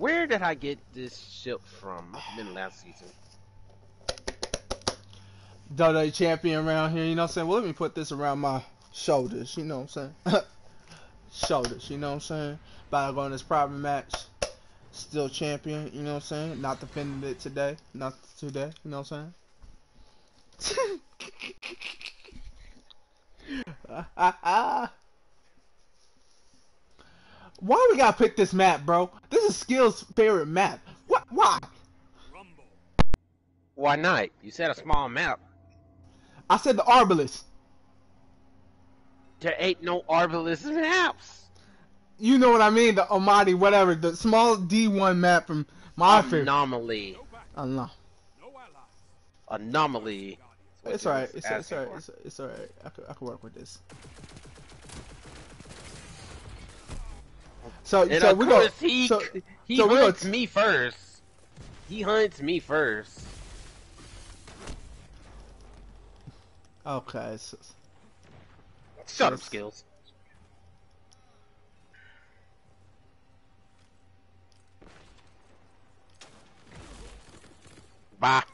where did I get this ship from? Have been last season. WWE champion around here, you know what I'm saying? Well, let me put this around my shoulders, you know what I'm saying? shoulders, you know what I'm saying? About to go in this private match. Still champion, you know what I'm saying? Not defending it today. Not today, you know what I'm saying? Why we gotta pick this map, bro? This is Skill's favorite map. What? Why? Why not? You said a small map. I said the Arbalest. There ain't no Arbalest maps. You know what I mean? The Almighty, whatever. The small D1 map from my favorite. Anomaly. Allah. Anomaly. It's alright. It's, it's alright. It's, it's alright. I could, I could work with this. So, And so of we go. course he So, he so we go hunts me first. He hunts me first. okay. So, Shut up, skills. Bye.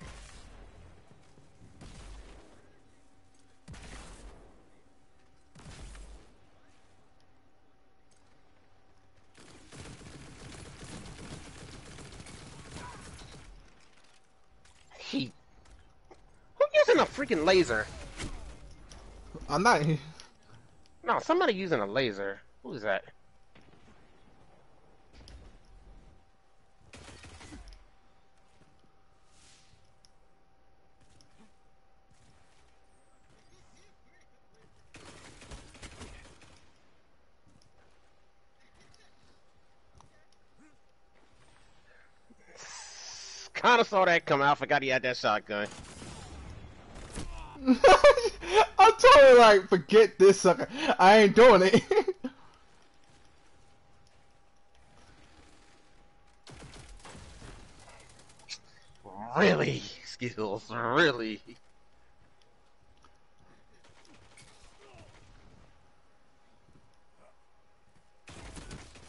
He. Who using a freaking laser? I'm not. No, somebody using a laser. Who is that? Kind of saw that come out. Forgot he had that shotgun. I'm totally like, forget this sucker. I ain't doing it. Really, skills. Really.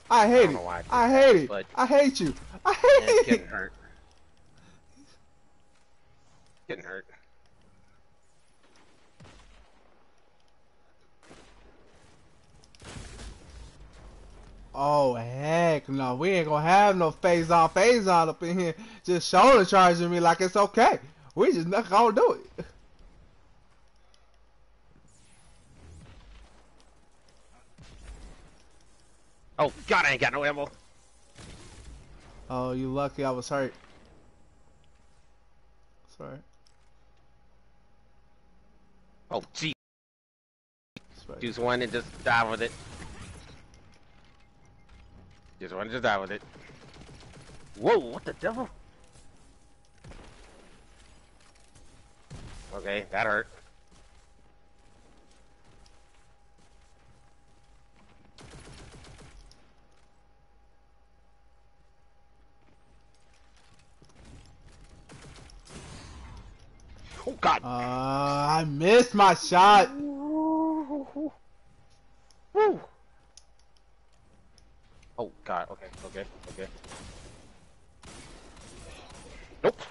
I hate don't it. I I hate it. I hate you. I It's hate getting it. hurt. Getting hurt. Oh heck no, we ain't gonna have no phase on phase on up in here just shoulder charging me like it's okay. We just not gonna do it. Oh God, I ain't got no ammo. Oh, you lucky I was hurt. Sorry. Oh gee, just one and just die with it. Just one, just die with it. Whoa, what the devil? Okay, that hurt. God. Uh, I missed my shot. Woo. Oh god, okay, okay, okay. Nope.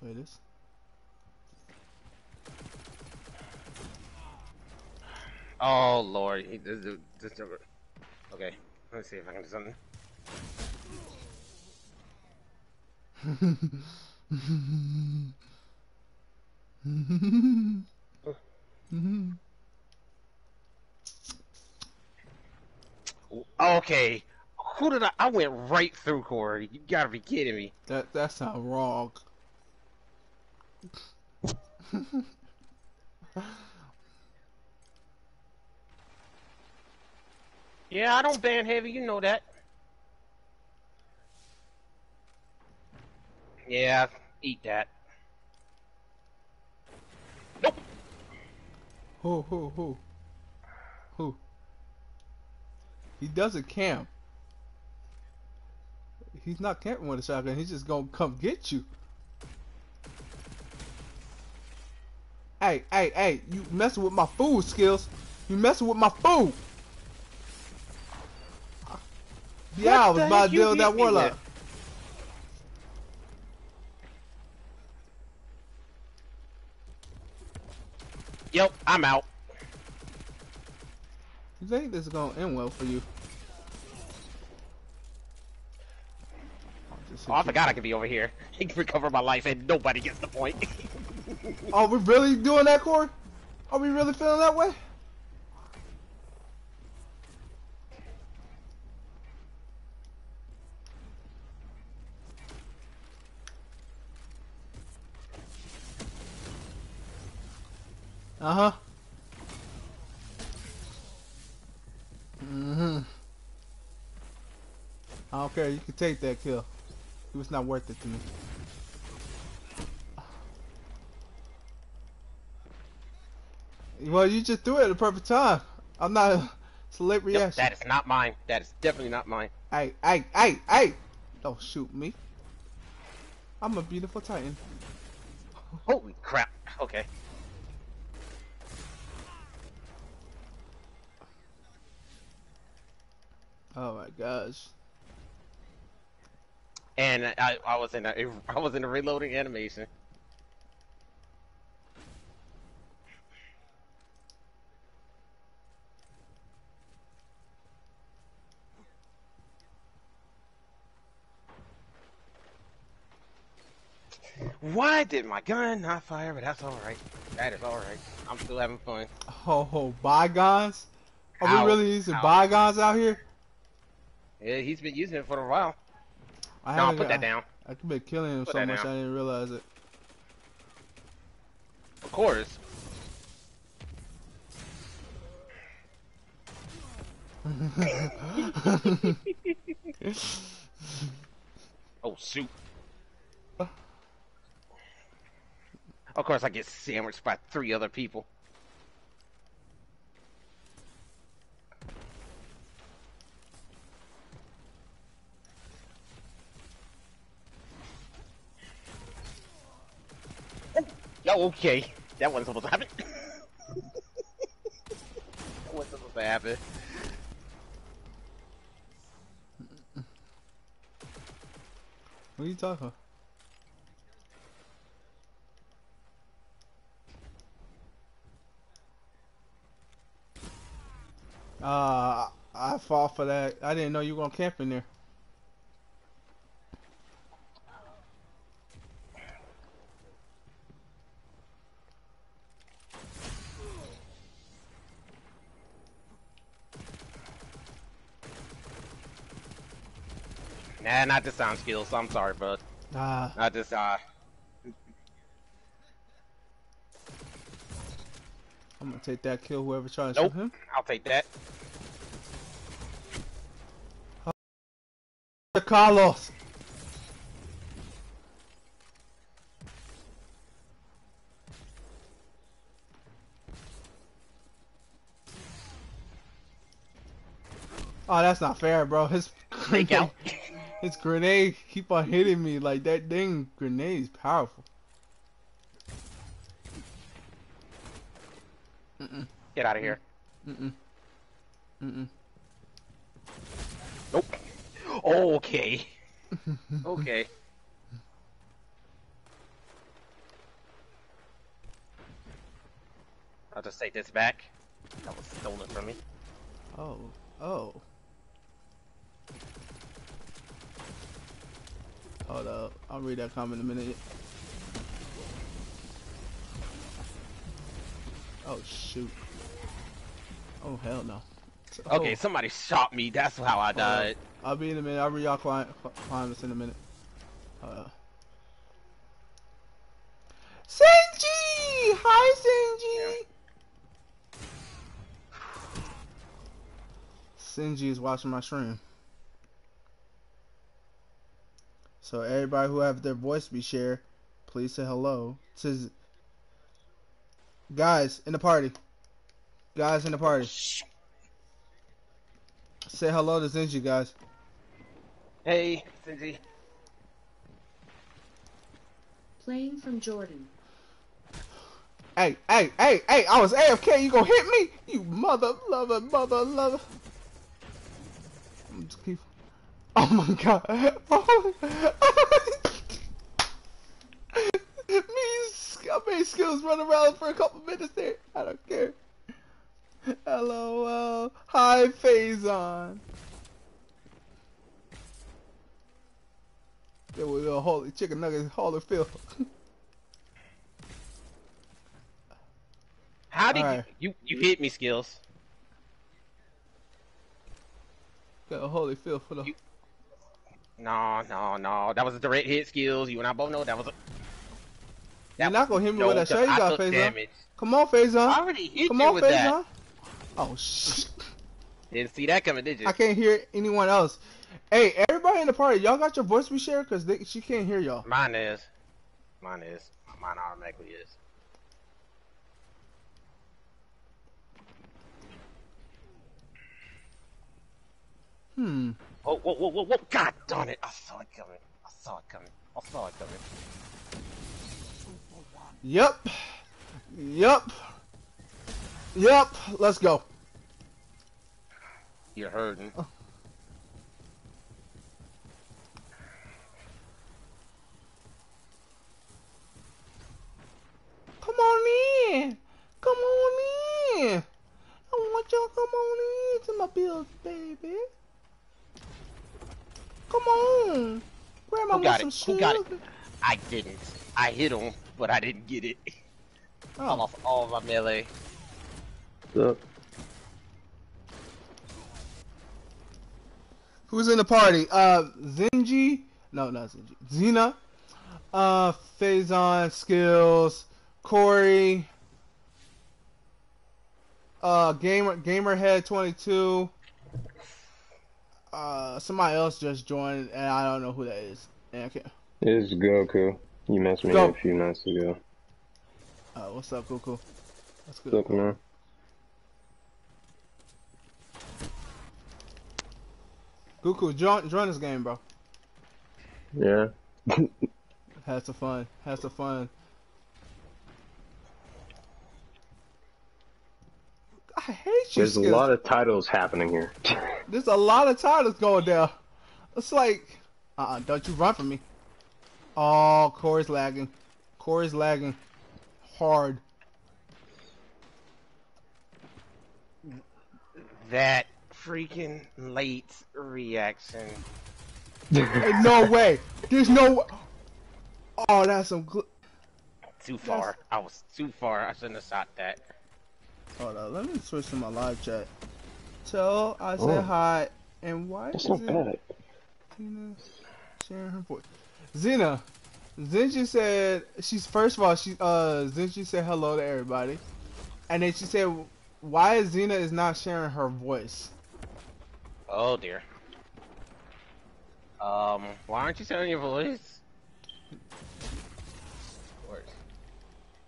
Play this. Oh lord, he Okay, let me see if I can do something. Oh. Okay, who did I? I went right through Corey. You gotta be kidding me. that that sound wrong. Yeah, I don't ban heavy. You know that. Yeah, eat that. Nope. Who who who? Who? He doesn't camp. He's not camping with a shotgun. He's just gonna come get you. hey, hey, hey, you messing with my food skills. You messing with my food. Yeah, I was the about to deal with that warlock. with? Yep, I'm out. You think this is gonna end well for you? I'll Oh, I forgot I could be over here. He can recover my life and nobody gets the point. Are we really doing that, Corey? Are we really feeling that way? Uh huh. Mm hmm. I don't care. You can take that kill. It was not worth it to me. Well, you just threw it at the perfect time. I'm not. It's a late reaction. that is not mine. That is definitely not mine. Hey, hey, hey, hey! Don't shoot me. I'm a beautiful titan. Holy crap. Okay. Oh my gosh. And I, I was in a I was in a reloading animation. Why did my gun not fire? But that's all right. That is all right. I'm still having fun. Oh, oh bygones? Are Ow, we really using ow. bygones out here? Yeah, he's been using it for a while. I No, put that I- down. I've been killing him Put so much down. I didn't realize it. Of course. Oh shoot. Of course, I get sandwiched by three other people. Okay. That wasn't supposed to happen. that wasn't supposed to happen. what are you talking? Uh, I fall for that. I didn't know you were gonna camp in there. Nah, not the sound skills. I'm sorry, bud. Ah, Not this. Uh, I'm gonna take that kill. Whoever tries to nope. shoot him. I'll take that. Carlos. Oh, that's not fair, bro. His out. his grenade keep on hitting me like that. Dang grenade is powerful. Mm-mm, Get out of here. mm-mm, mm-mm. Nope. Okay. Okay. I'll just take this back. That was stolen from me. Oh, oh. Hold up. I'll read that comment in a minute. Oh, shoot. Oh, hell no. Okay, Oh, somebody shot me. That's how I died. I'll be in a minute. I'll read y'all client, clients in a minute. Uh. Senji! Hi, Senji! Senji is watching my stream. So everybody who have their voice be shared, please say hello to Z- guys in the party. Guys in the party, say hello to Senji, guys. Hey, Cindy. Playing from Jordan. Hey, hey, hey, hey, I was AFK, you gonna hit me? You mother lover, mother lover. I'm just keep... Oh my god. Oh me, I made skills run around for a couple minutes there. I don't care. LOL. Hi, Phazon. There we go. Holy chicken nuggets, of Phil. How did Alright. you, you you hit me, skills? Got a holy Phil for the. You- No, no, no. That was a direct hit, skills. You and I both know that was a. You're not gonna hit me No, with that 'cause shot you I got, took Come on, Phazon. I already hit Come you on, with that. Phazon. Oh shit. Didn't see that coming, did you? I can't hear anyone else. Hey, everybody in the party, y'all got your voice we share? Cause she can't hear y'all. Mine is. Mine is. Mine automatically is. Hmm. Oh, whoa, whoa, whoa, whoa! God darn it! I saw it coming. I saw it coming. I saw it coming. Yep. Yep. Yep. Let's go. You're hurting. Oh. Come on in. Come on in. I want y'all to come on in to my bills, baby. Come on. Grandma Who got wants it? some Who got it? I didn't. I hit him, but I didn't get it. I Oh, lost all of my melee. Look, who's in the party? Uh, Zenji. No, not Zenji. Xena. Uh, Phazon, Skills, Corey. Uh, Gamer Gamerhead 22. Uh, somebody else just joined, and I don't know who that is. And I can't. it's Goku. You messed me Go. up a few nights ago. Uh, what's up, Cuckoo? That's good. Look, man. Cuckoo, join join this game, bro. Yeah. Have some fun. Have some fun. I hate you. There's a lot of titles happening here. There's a lot of titles going down. It's like, uh-uh, don't you run from me. Oh, Corey's lagging. Corey's lagging. Hard. That freaking late reaction. No way. There's no Oh, that's some gl- Too far. I was too far. I shouldn't have shot that. Hold on, let me switch to my live chat. Tell I said Oh. hi, and why That's is not it bad. Tina sharing her voice? Zena, Zenji said she's first of all she uh Zenji said hello to everybody, and then she said why is Zena is not sharing her voice? Oh dear. Um, why aren't you sharing your voice?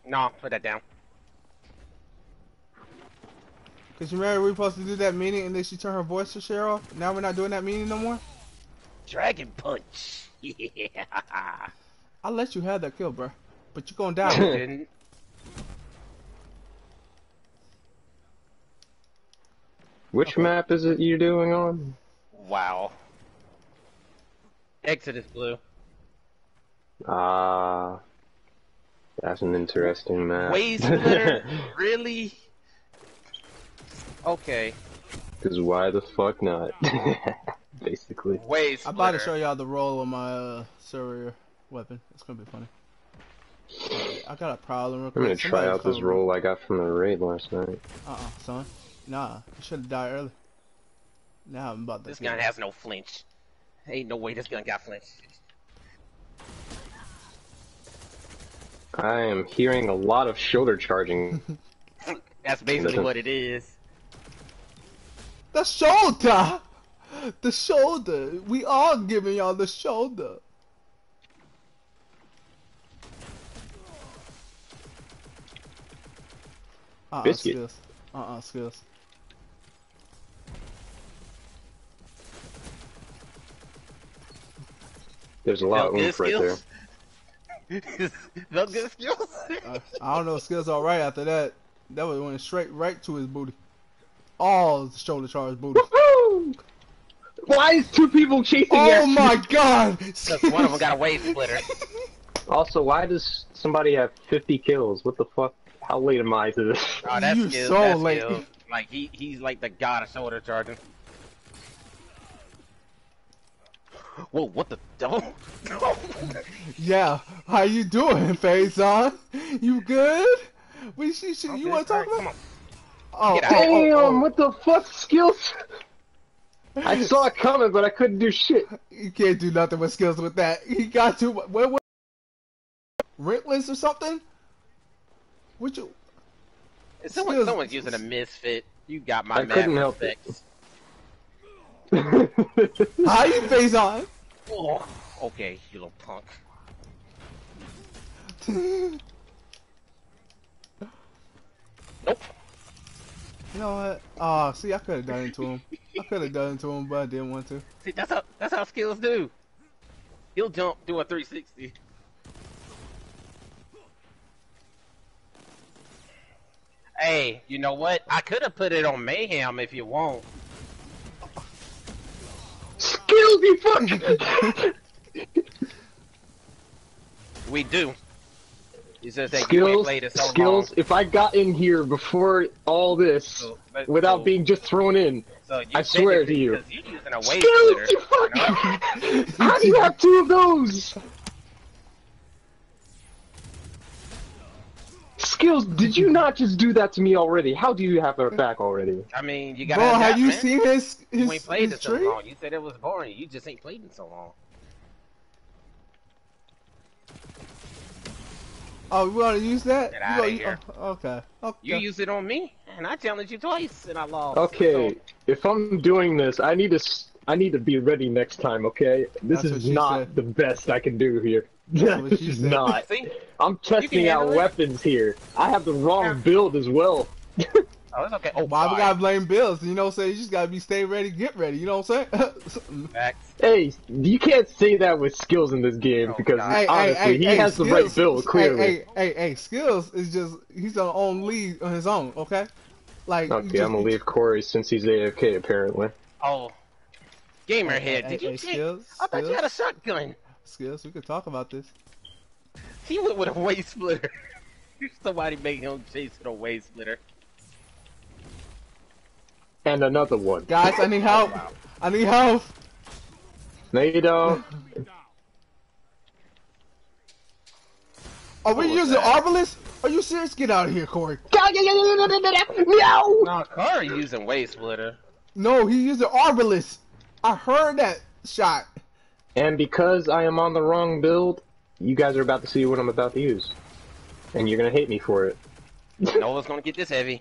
No, put that down. Cause you remember we were supposed to do that meeting and then she turned her voice to Cheryl. Now we're not doing that meeting no more. Dragon punch. Yeah. I'll let you have that kill, bro, but you're gonna die. didn't. Which Okay. map is it you're doing on? Wow. Exodus blue. Ah, that's an interesting map. Wave splitter? really? Okay. Because why the fuck not? Basically. Wave I'm about to show y'all the roll of my uh, Surveyor weapon. It's gonna be funny. I got a problem. Real I'm gonna quick. try Somebody out this cover- roll I got from the raid last night. Uh-uh, son. Nah, you should have died early. Now I'm about to. This gun it. has no flinch. Ain't no way this gun got flinch. I am hearing a lot of shoulder charging. That's basically what it is. The shoulder! The shoulder! We all giving y'all the shoulder. Uh-uh, Biscuit. skills. Uh-uh, skills. There's a lot of room right there. skills? Felt good skills. Uh, I don't know. Skills all right after that. That was went straight right to his booty. All the shoulder charge booty. Why is two people chasing Oh my you? god! Because one of them got a wave splitter. Also, why does somebody have 50 kills? What the fuck? How late am I to this? Oh, that's You skills. so that's late. skills. Like he, he's like the god of shoulder charging. Whoa, what the devil? Yeah, how you doing, Faison? You good? We she, she, you want to talk Come about? On. Oh, Get out. Damn, oh, oh. what the fuck skills? I saw it coming, but I couldn't do shit. You can't do nothing with skills with that. He got to what? what Rentless or something? Would you? Someone, Skills- someone's using a misfit. You got my man. I couldn't help it. respects. How you Faison? Oh, okay, you little punk. Nope. You know what? Oh, see, I could have done it to him. I could have done it to him, but I didn't want to. See, that's how that's how skills do. He'll jump, do a 360. Hey, you know what? I could have put it on Mayhem if you want. skills, you fuck! We do. You just that skills, played so skills. long. If I got in here before all this, So, but- without so- being just thrown in, so I swear to you. because you're using a wave skills, splitter. you fuck! How do you have two of those? Skills, did you not just do that to me already? How do you have her back already? I mean, you gotta. Bro, adapt, have you man. seen his his, You ain't played his it so long. You said it was boring. You just ain't played in so long. Oh, you want to use that? Get You outta gonna- here. oh, okay. Okay. You use it on me, and I challenged you twice, and I lost. Okay, So, if I'm doing this, I need to I need to be ready next time. Okay, this That's what is she not said. the best I can do here. That's this is said. not. see? I'm testing out it. weapons here. I have the wrong Yeah. build as well. Oh, it's okay. Oh, Why we God. gotta blame Bills? You know what I'm saying? You just gotta be stay ready, get ready. You know what I'm saying? Facts. hey, you can't say that with skills in this game Oh, because hey, honestly, hey, hey, he hey, has the right build. Clearly. Hey, hey, hey, hey, Skills is just he's on own lead on his own. Okay, like okay, just- I'm gonna leave Corey since he's AFK apparently. Oh, gamer head. Did you hey. Skills, I thought you had a shotgun. Skills. We could talk about this. He went with a wave splitter. Somebody made him chase with a wave splitter. And another one. Guys, I need help. I need help. No, you don't. Are we using that? Arbalest? Are you serious? Get out of here, Corey. no! No, Curry using wave splitter. No, he using Arbalest. I heard that shot. And because I am on the wrong build, you guys are about to see what I'm about to use. And you're gonna hate me for it. Noah's gonna get this heavy.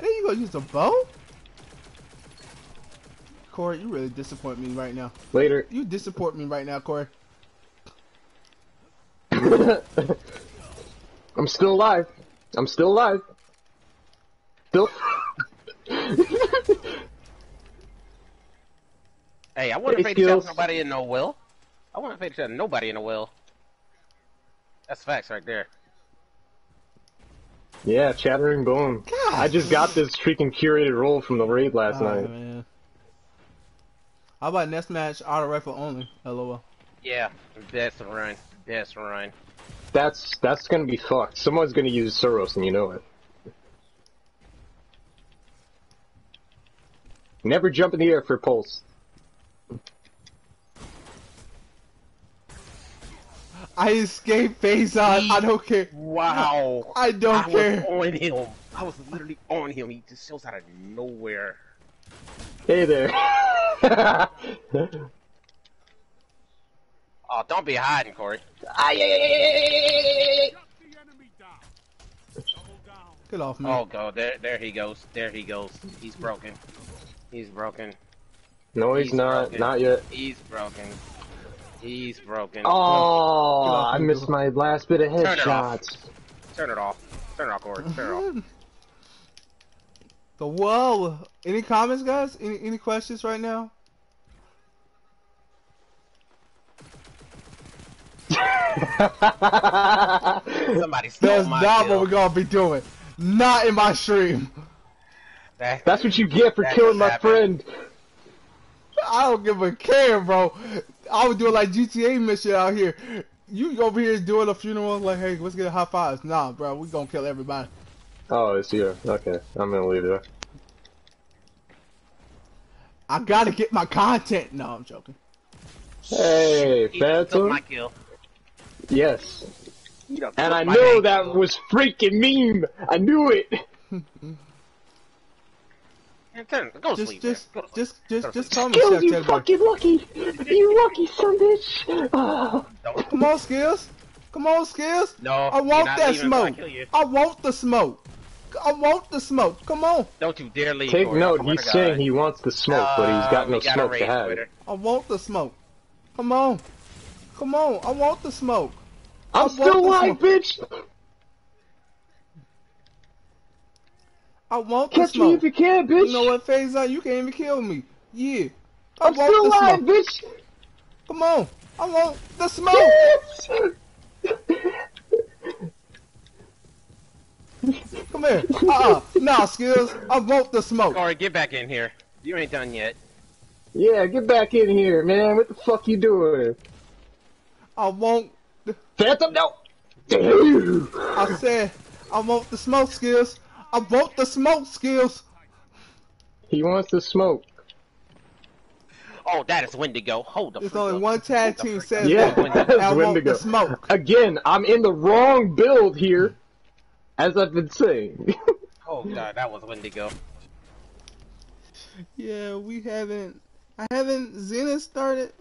And then you gonna use a bow? Corey, you really disappoint me right now. Later. You disappoint me right now, Corey. I'm still alive. I'm still alive. Still. Hey, I wasn't Hey, afraid to shot nobody in no will. I wasn't afraid to shot nobody in a will. That's facts right there. Yeah, Chattering Bone. God. I just got this freaking curated roll from the raid last Oh, night. man. How about next match, auto rifle only? LOL. Yeah, that's best run, best run. That's that's gonna be fucked. Someone's gonna use SUROS, and you know it. Never jump in the air for pulse. I escaped phase on. I don't care. Wow. I don't I care. was on him. I was literally on him. He just shows out of nowhere. Hey there. Oh, don't be hiding, Corey. Get off me. Oh, go there. There he goes. There he goes. He's broken. He's broken. no, he's, He's not. broken. Not yet. He's broken. He's broken. Oh, I missed my last bit of Turn it off. headshots. Turn it off. Turn it off, Corey. Turn it off. The whoa. Any comments, guys? Any any questions right now? Somebody stole That's my not kill. what we're gonna be doing. Not in my stream. That- That's what you get for killing my happened. friend. I don't give a care, bro. I was doing like GTA mission out here. You over here doing a funeral like, hey, let's get a high fives. Nah, bro, we gonna kill everybody. Oh, it's here. Okay, I'm gonna leave there. I gotta get my content. No, I'm joking. Hey, He just took Phantom. my kill. Yes. And I my knew that kill. was freaking meme. I knew it. Man, turn- Go to Just, sleep. just, man. Go to sleep. just, just, Go to just sleep. call me Skills, Chef you fucking lucky. You lucky son bitch. Don't- Come on, skills. Come on, skills. No, I want that leaving I smoke. I want the smoke. I want the smoke. Come on. Don't you dare leave. Take Corey. Note. He's saying God. he wants the smoke, but he's got Uh, no we got a smoke to have. quitter. I want the smoke. Come on. Come on. I want the smoke. I'm I still want the alive, bitch. I want the Catch me if you can, bitch. You know what, Faison? You can't even kill me. Yeah. I I'm want still the alive, smoke. bitch. Come on. I want the smoke. Yes. Come here. Uh-uh. Nah, skills. I want the smoke. Corey, get back in here. You ain't done yet. Yeah, get back in here, man. What the fuck you doing? I want. The, Phantom, no. Damn. I said I want the smoke skills. I want the smoke skills. He wants the smoke. Oh, that is Wendigo. Hold the There's freak only up. one tag Hold team says up. Yeah, that. Wendigo. I want Wendigo. the smoke. Again, I'm in the wrong build here, as I've been saying. Oh god, that was Wendigo. Yeah, we haven't. I haven't. Xena started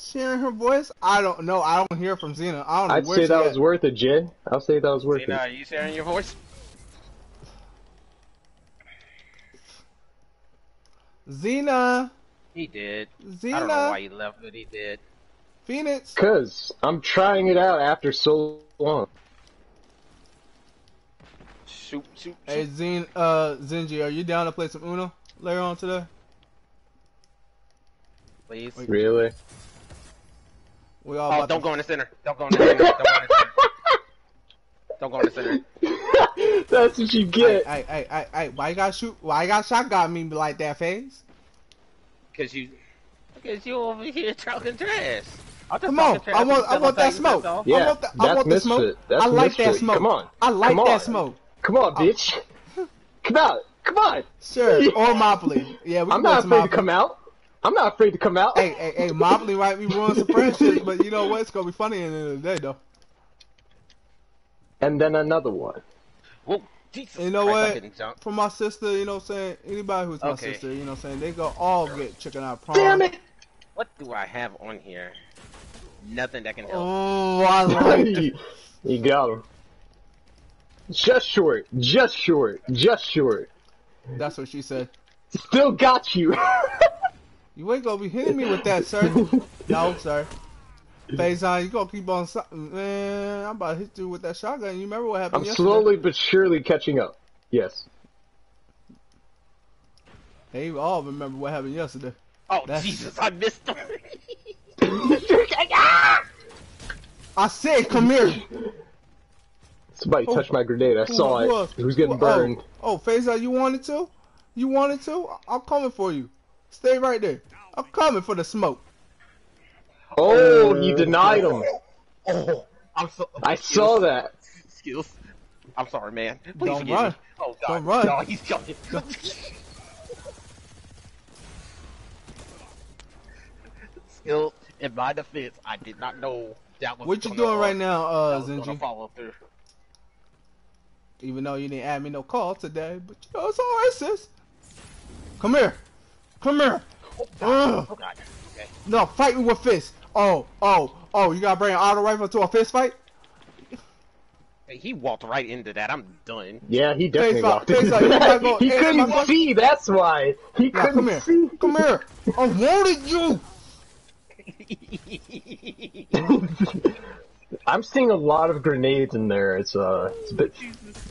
sharing her voice. I don't know. I don't hear from Xena. I don't know I'd where say that at. was worth it, Jay. I'll say that was worth Zena, it. are you sharing your voice? Xena. He did. Xena. I don't know why he left, but he did. Phoenix. Cause I'm trying it out after so long. Shoot, shoot, Hey, shoot. Zen, uh, Zenji, are you down to play some Uno later on today? Please. Wait. Really? We all Oh, don't to... go in the center. Don't go in the center. Don't go in the center. Don't go in the center. That's what you get. hey, hey, hey, hey, why you got shoot? Why you got shotgun me like that, face? Cause you, because you over here talking trash. I'm just Come on, I want, I want that smoke. Yeah, I want, the, I that's want the smoke. That's I like that misfit. smoke. Come on. I like Come that on. smoke. Come on, bitch. Come out. Come on. Sure, Yeah. or Mobley. Yeah, we I'm not to afraid to Mobley. come out. I'm not afraid to come out. Hey, hey, hey, Mobley might be ruining some friendships, but you know what? It's gonna be funny in the end of the day, though. And then another one. Whoa, Jesus You know Christ, what? I'm getting jumped. For my sister, you know what I'm saying? Anybody who's my Okay. sister, you know what I'm saying? They go all get chicken out prom. Damn it! What do I have on here? Nothing that can help. Oh, I like it. you got him. Just short. Just short. Just short. That's what she said. Still got you. You ain't gonna be hitting me with that, sir. no, sir. Faison, you gonna keep on, so- man. I'm about to hit you with that shotgun. You remember what happened yesterday? I'm yesterday? slowly but surely catching up. Yes. They all remember what happened yesterday. Oh That's- Jesus, I missed him. I said, come here. Somebody Oh. touched my grenade. I Who- saw who it. else? Who's getting Who- oh, burned? Oh, Faison, you wanted to? You wanted to? I'm coming for you. Stay right there. I'm coming for the smoke. Oh, he denied him. Oh, I'm so. I saw that. Skills. I'm sorry, man. Please Don't forgive run. me. Oh God. Don't run. No, he's coming. Skill. In my defense, I did not know that was. What you gonna, doing uh, right now, uh, that was gonna Zenji? follow through. Even though you didn't add me no call today, but you know it's alright, sis. Come here. Come here. Oh God. Ugh. Oh God. Okay. No, fight me with fists. Oh, oh, oh, you gotta bring an auto rifle to a fist fight? He walked right into that. I'm done. Yeah, he definitely Face off, walked into face off. You gotta that. go- He hey, couldn't my- see. That's why he Now, couldn't come see. Come here. I wanted you. I'm seeing a lot of grenades in there. It's uh, it's a bit.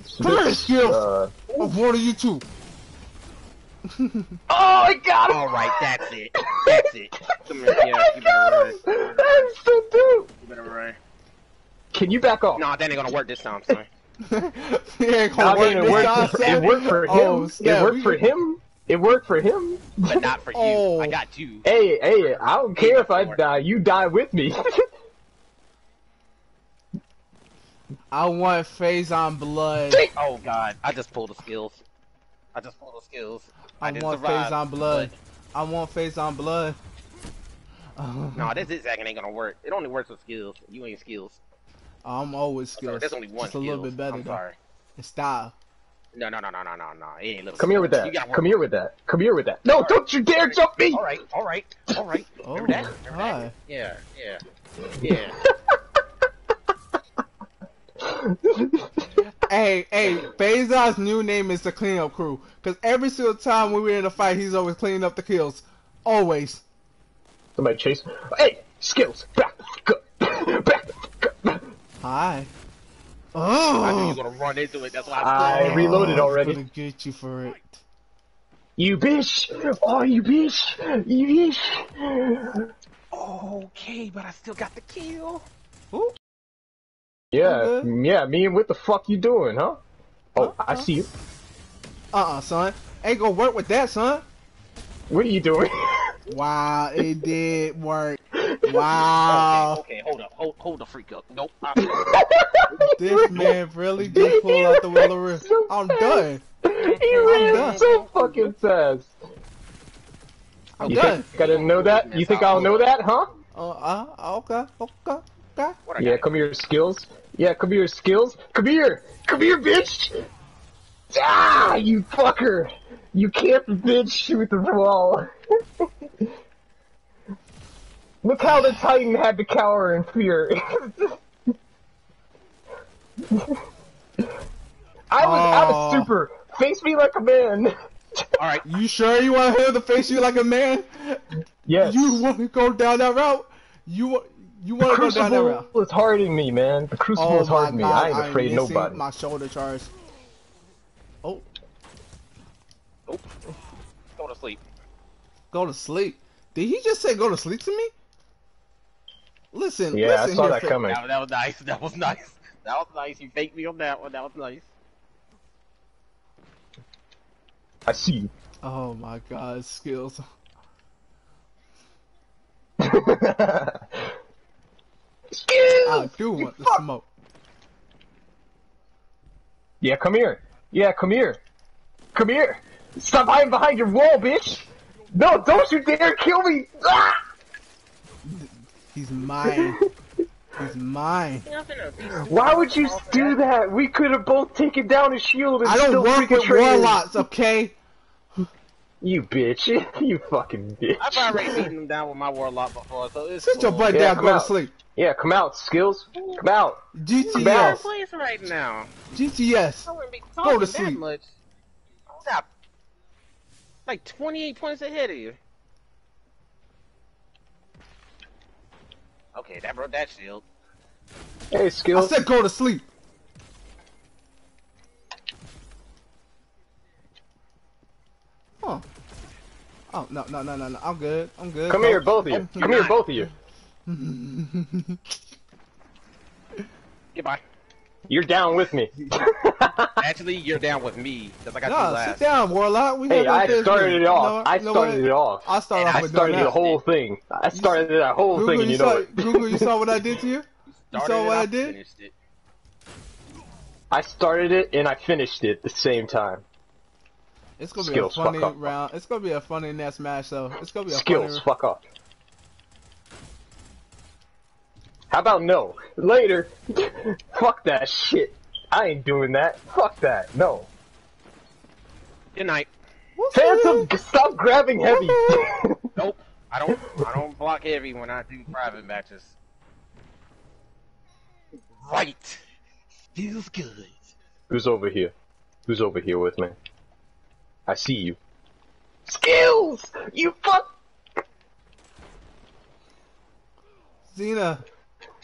It's a Come bit, here, Skills. uh, I wanted you too. oh, I got him! All right, that's it. That's it. Come here. Yeah, you better run. That's so dope. You better run. Can you back off? No, that ain't gonna work this time, son. he ain't I gonna work mean, it worked, time, for, son. it worked for him. Oh, it worked we- for him. It worked for him. But not for you. Oh. I got you. Hey, hey, I don't care if I die. You die with me. I want Phazon blood. Oh god, I just pulled the skills. I just pulled the skills. I, I want survive, Phazon blood. I want Phazon blood. but- No, this zigzagging ain't gonna work. It only works with skills. You ain't skills. I'm always So skills. there's only one Just a little bit better I'm though. sorry. It's style. No, no, no, no, no, no, no. It ain't little Come here with that. You gotta work Come here with that. Come here with that. No, don't you dare jump me! All right, all right, all right. Oh, Remember that? Remember hi. that? Yeah, yeah, yeah. Hey, hey, Phazon's new name is the cleanup crew. Cause every single time we were in a fight, he's always cleaning up the kills. Always. Somebody chase. Hey, skills. Back the. Back the fuck up. I knew you Oh, were gonna run into it. That's why I I said. reloaded I'm already. gonna get you for it. You bitch! Oh, you bitch! You bitch! Okay, but I still got the kill. Ooh. Yeah, yeah, me and what the fuck you doing, huh? Oh, I Uh-uh. see you. Uh-uh, son. Ain't gonna work with that, son. What are you doing? Wow, it did work. Wow. Okay, okay, hold up, hold, hold the freak up. Nope. I, This man really did pull out the will of wrist. I'm done. he I'm done. so fucking fast. I'm You done. think I didn't know that? You think I'll know that, huh? Uh, uh, okay, okay, what Yeah, come here, skills. Yeah, come here, skills. Come here! Come here, bitch! Ah, you fucker! You can't, bitch, shoot the wall. Look how the Titan had to cower in fear. I was, I Aw. was super. Face me like a man. All right. You sure you want him the face you like a man? Yes. You want to go down that route? You you the want to go down that crucible route? was harding me, man. The crucible Oh was my harding me. god! I ain't I'm afraid of missing nobody. My shoulder charge. Oh, Oh, go to sleep. go to sleep. Did he just say go to sleep to me? Listen, Yeah, I listen saw here, that Fa- coming. That, that was nice. That was nice. That was nice. You faked me on that one. That was nice. I see you. Oh my god, skills. Skills! I do want the fuck- smoke. Yeah, come here. Yeah, come here. Come here. Stop hiding behind your wall, bitch. No, don't you dare kill me. Ah! He's mine. He's mine. Why would you do that? We could have both taken down his shield and I still don't work freaking with traded. warlocks, okay? You bitch. you fucking bitch. I've already beaten him down with my warlock before, so it's Sit your butt Yeah, down, come go to out. sleep. Yeah, come out, skills. Come out. I'm GTS. playing right now. GTS. I wouldn't be Go talking to that sleep. much. Stop. Like 28 points ahead of you. Okay, that broke that shield. Hey, skills. I skills. said go to sleep. Huh. Oh, no, no, no, no, no. I'm good. I'm good. Come Go- here, both of you. Oh, Come here, both of you. Goodbye. You're down with me. Actually, you're down with me, because I got you last. sit down, Warlock. We hey, I started it off. You know- I started it off. I started off I started the whole thing. I started that whole Google, thing, and you you know saw, it. Google, you saw what I did to you? You saw what I did? It. I started it and I finished it at the same time. It's gonna be Skills, a funny round. It's gonna be a funny next match, though. It's gonna be a Skills, funny. fuck off. How about no? Later. fuck that shit. I ain't doing that. Fuck that. No. Good night. What's that? Phantom, stop grabbing heavy. Nope. I don't. I don't block heavy when I do private matches. Right. Feels good. Who's over here? Who's over here with me? I see you. Skills! You fuck! Xena,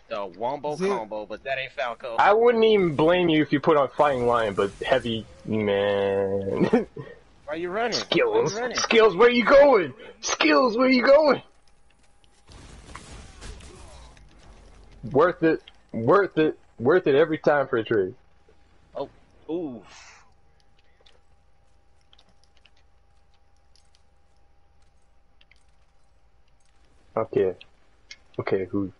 The wombo Zin- combo, but that ain't Falco. I wouldn't even blame you if you put on Fighting Lion, but heavy, man. Why are you running? Skills. Why you running? Skills, where you going? Skills, where you going? Worth it. Worth it. Worth it every time for a trade. Oh. Ooh. Okay. Okay, who?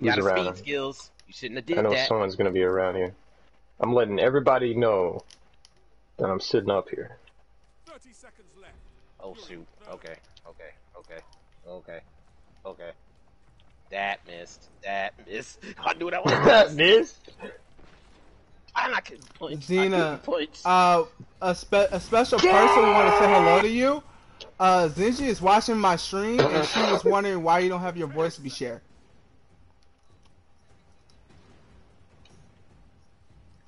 You Who's got around? speed skills. You shouldn't have did that. I know that. someone's gonna be around here. I'm letting everybody know that I'm sitting up here. 30 seconds left. Oh shoot. Okay. Okay. Okay. Okay. Okay. That missed. That missed. I knew that was this? And I couldn't punch. Zena, I couldn't punch. Uh, a, spe- a special person want to say hello to you. Uh, Zinji is watching my stream, and she was wondering why you don't have your voice to be shared.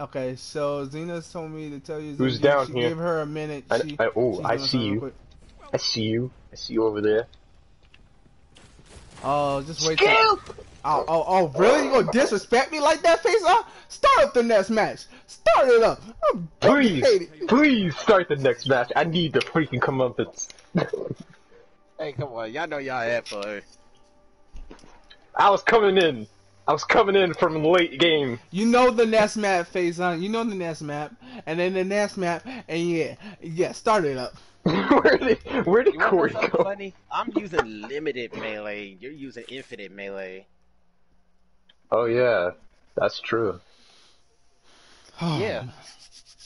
Okay, so Zena's told me to tell you. Who's Zinji, down she here? Give her a minute. I- She, I- oh, I see you. quick. I see you. I see you over there. Oh, just wait. Till, oh, oh, oh, really? You gonna disrespect me like that, face off? Start up the next match. Start it up. I'm Please, hate please start the next match. I need the freaking comeuppance. Hey, come on. Y'all know y'all had fun. I was coming in. I was coming in from late game. You know the next map, face on. You know the next map, and then the next map, and yeah, yeah, start it up. where did where did You want Corey to know something go? funny? I'm using limited melee. You're using infinite melee. Oh yeah, that's true. Yeah.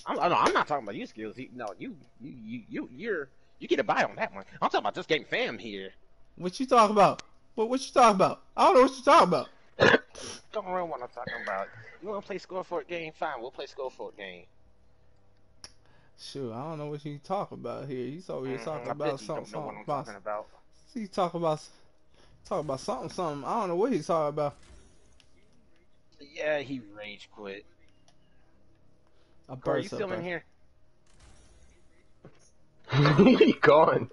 I'm, I- no, I'm not talking about you skills. No, you, you, you, you, you're, you get a buy on that one. I'm talking about this game, fam here. What you talking about? What what you talking about? I don't know what you talking about. Don't know what I'm talking about. You want to play score for a game? Fine, we'll play score for a game. Shoot, I don't know what you talking about here. He's over here Mm, talking I bet about something, don't know what something I'm about. talking about. He talking about talking about something, something. I don't know what he's talking about. Yeah, he rage quit. A Corey, you burst still in here? he gone.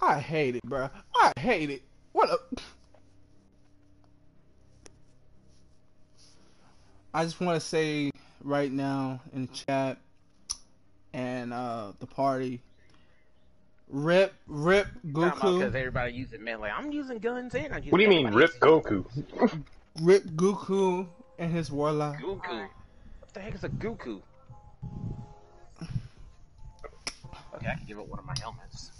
I hate it, bro. I hate it. What a. I just want to say right now in the chat and uh, the party, rip, rip, Goku. Because Goku, everybody using melee. I'm using guns and I'm using What do you mean, Rip Goku? rip Goku and his warlock. Goku. What the heck is a Goku? Okay, I can give up one of my helmets.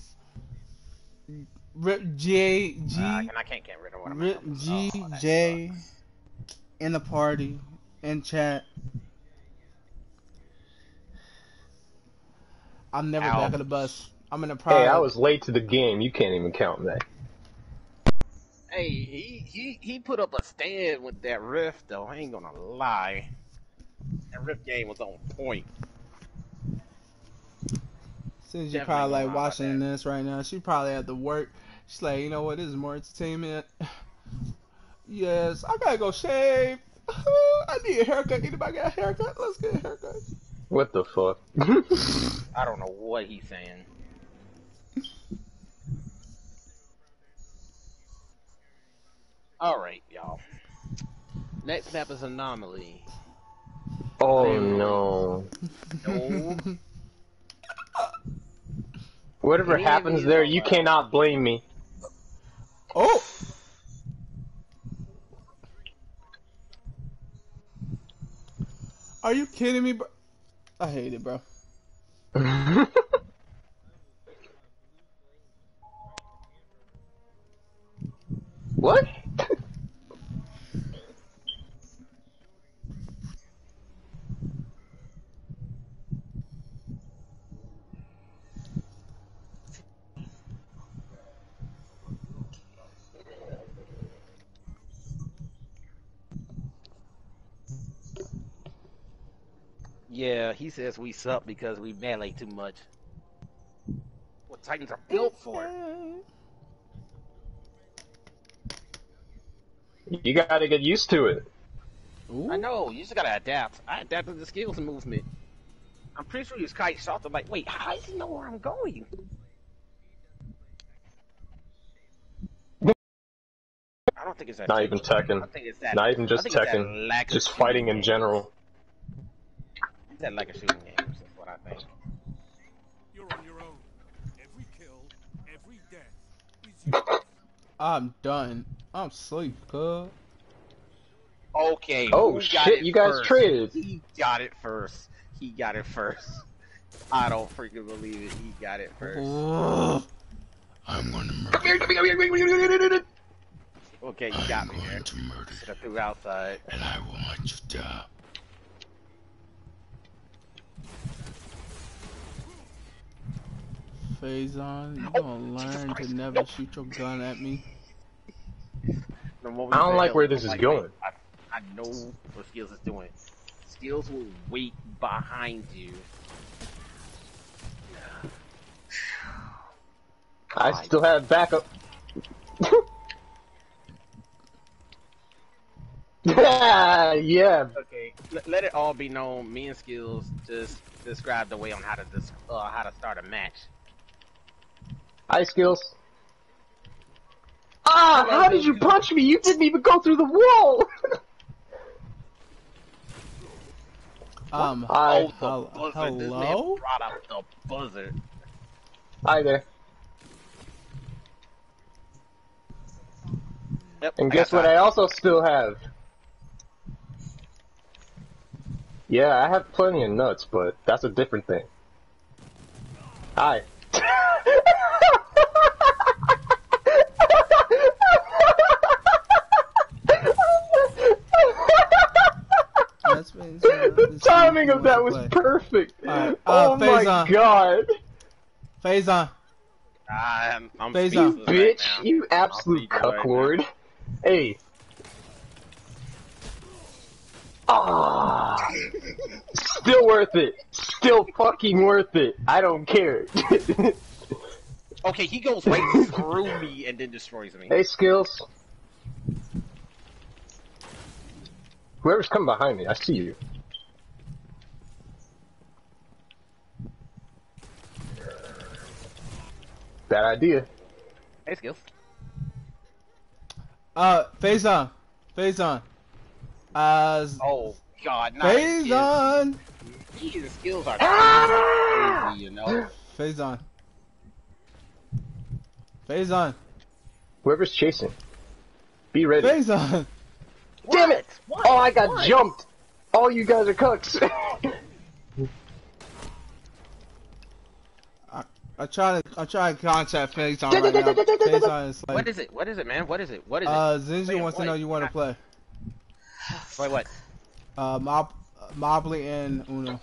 Rip J G, Uh, I, can, I can't get rid of one of my Rip helmets. G Oh, J in the party in chat. I'm never Ow. back on the bus. I'm in the pride. Hey, I was late to the game. You can't even count that. Hey, he, he he put up a stand with that riff though. I ain't gonna lie. That riff game was on point. Since you Definitely probably like watching that. this right now, she probably at the work. She's like, you know what? This is more entertainment. yes, I gotta go shave. I need a haircut. Anybody got a haircut? Let's get a haircut. What the fuck? I don't know what he's saying. All right, y'all. Next map is anomaly. oh no. No, Whatever Me happens there, you man. cannot blame me. oh. Are you kidding me, bro? I hate it, bro. what? Yeah, he says we suck because we melee too much. What Titans are built for? You gotta get used to it. I know, you just gotta adapt. I adapted the skills and movement. I'm pretty sure he was kite soft. I'm like, wait, how does he know where I'm going? I don't think it's that. Not even Tekken. I think it's that. Not even just Tekken. Just fighting in general set like a shooting game. What I think. You're on your own. Every kill, every death I'm done. I'm safe. cuz. Okay. Oh shit! You guys first? traded. He got it first. He got it first. I don't freaking believe it. He got it first. I'm gonna murder. Okay, you got I'm me. I'm going to murder. I threw outside. And I want you to die. Faison, you Oh, gonna Jesus learn to never Nope. shoot your gun at me. The I don't like said where this is like, going. I, I know what Skills is doing. Skills will wait behind you. I still have backup. yeah, yeah. Okay, let, let it all be known. Me and Skills just described the way on how to dis- uh, how to start a match. Eye skills. Ah, how did you punch me? You didn't even go through the wall. Um, Hi, oh, the hel- buzzard! This man brought out the buzzard. hi there. Yep, And I guess what? time. I also still have. Yeah, I have plenty of nuts, but that's a different thing. Hi. That's been- the timing of that was play. perfect. Alright, oh uh, my Faison. god. Faison, I'm, I'm Faison. speechless right Bitch, now. you absolute see you right cucklord. Hey. Ah. Still worth it. Still fucking worth it. I don't care. Okay, he goes right through me and then destroys me. hey, skills. Whoever's coming behind me, I see you. Bad idea. Hey, Skills. uh, Faison, Faison, as Oh God, not his skills. Faison, He and Skills are Ah! crazy, you know. Faison, Faison, Whoever's chasing, be ready. Faison. Damn it! What? Oh, I got What? jumped. All you guys are cooks. I try to I try to contact Faison right now. Faison is like, is it? What is it, man? What is it? What is uh, it? Zinzi Wait, wants to know you want to play. Wait, what? Uh, Mob, Mobley and Uno.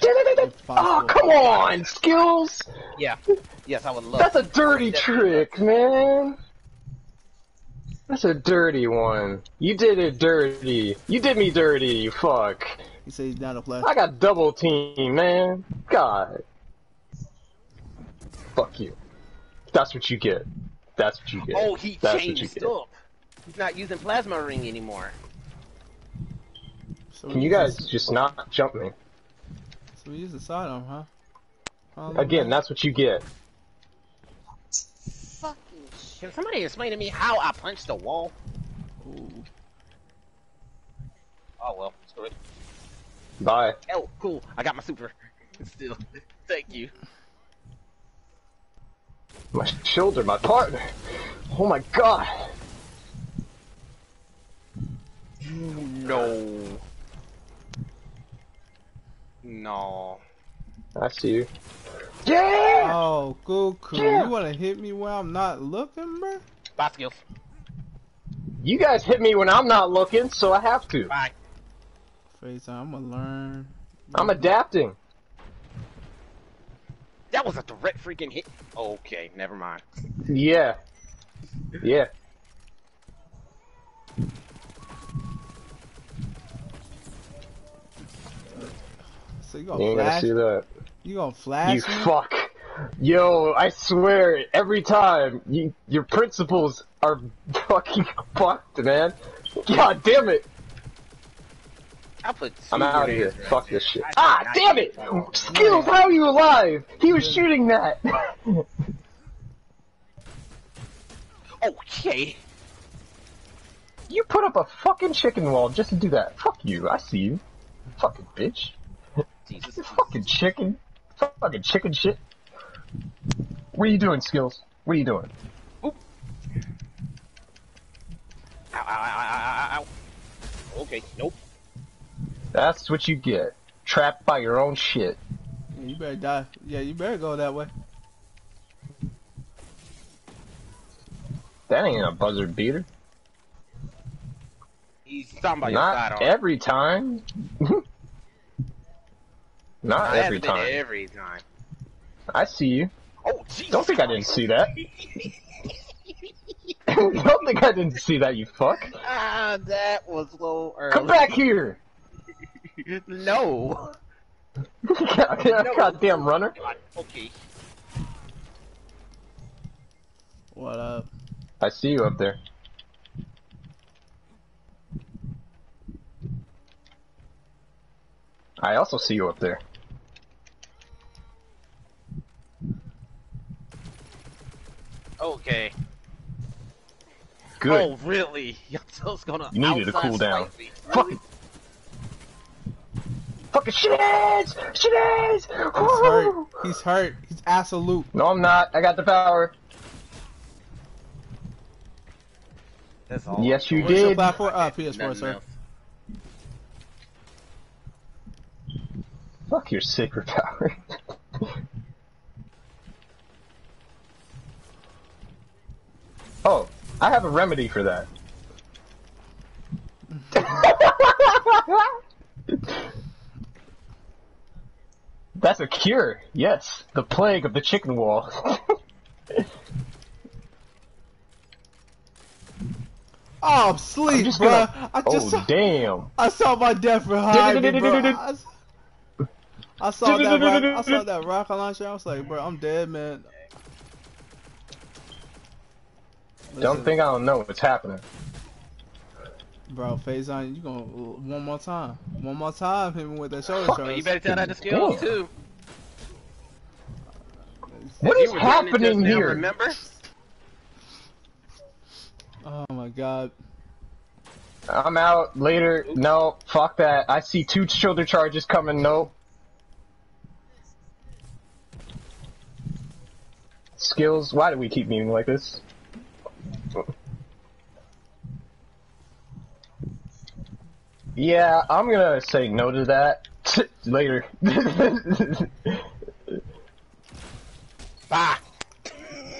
oh, come on, skills. Yeah. Yes, I would love. That's a dirty trick, man. That's a dirty one. You did it dirty. You did me dirty, you fuck. He said he's down to play. I got double team, man. God. Fuck you. That's what you get. That's what you get. Oh, he That's what you changed get. up. He's not using plasma ring anymore. So Can you guys the- just not jump me? So we use the sidearm, huh? huh Again, that's what you get. Can somebody explain to me how I punched the wall? Ooh. Oh well, screw it. Bye. Oh, cool. I got my super. Still, thank you. My shoulder, my partner. Oh my god. No. No. I see you. Yeah! Oh, Goku, Yeah. you wanna hit me when I'm not looking, bro? Bye, skills. You guys hit me when I'm not looking, so I have to. Bye. Face, I'm gonna learn. I'm adapting. That was a direct freaking hit. Okay, never mind. Yeah. Yeah. So you You gonna ain't gonna see that. You gonna flash You me? fuck. Yo, I swear, every time, you, your principles are fucking fucked, man. God damn it. I put. I'm out of here. right Fuck there. this shit. I Ah, damn it! that. Skills, how are you alive? He was shooting that. Okay. You put up a fucking chicken wall just to do that. Fuck you, I see you. Fucking bitch. Jesus. You fucking chicken. Fucking chicken shit. What are you doing, Skills? What are you doing? Oop. Ow, ow, ow, ow, ow, Okay, nope. That's what you get. Trapped by your own shit. Yeah, you better die. Yeah, you better go that way. That ain't a buzzard beater. He's not about Not every time. Not I every haven't been time. every time. I see you. Oh, Jesus Don't think I didn't see that. Don't think I didn't see that, you fuck. Ah, that was low early. Come back here! No. God, goddamn runner. God, okay. What up? I see you up there. I also see you up there. Okay. Good. Oh, really? Yato's gonna You needed to cool down. swipe me. Fucking. Fucking shit! Shit! He's hurt. He's hurt. He's absolute. No, I'm not. I got the power. That's all. Yes, you Where's your did. platform? Uh, PS4, Nothing sir. else. Fuck your sacred power. oh, I have a remedy for that. That's a cure. Yes, the plague of the chicken wall. Oh, I'm asleep, I'm just bro. gonna. I just oh saw, damn! I saw my death behind me, bro. I, I saw that rock, I saw that rocket launcher. I was like, bro, I'm dead, man. Don't think I don't know what's happening. bro. Phase on, you gonna one more time, one more time, hit me with that shoulder charge. you better tell that to skills Damn. too. What You is were doing it just happening now, here? Remember? Oh my god. I'm out later. No, fuck that. I see two shoulder charges coming. No. Skills. Why do we keep meeting like this? Yeah, I'm gonna say no to that later. Bah.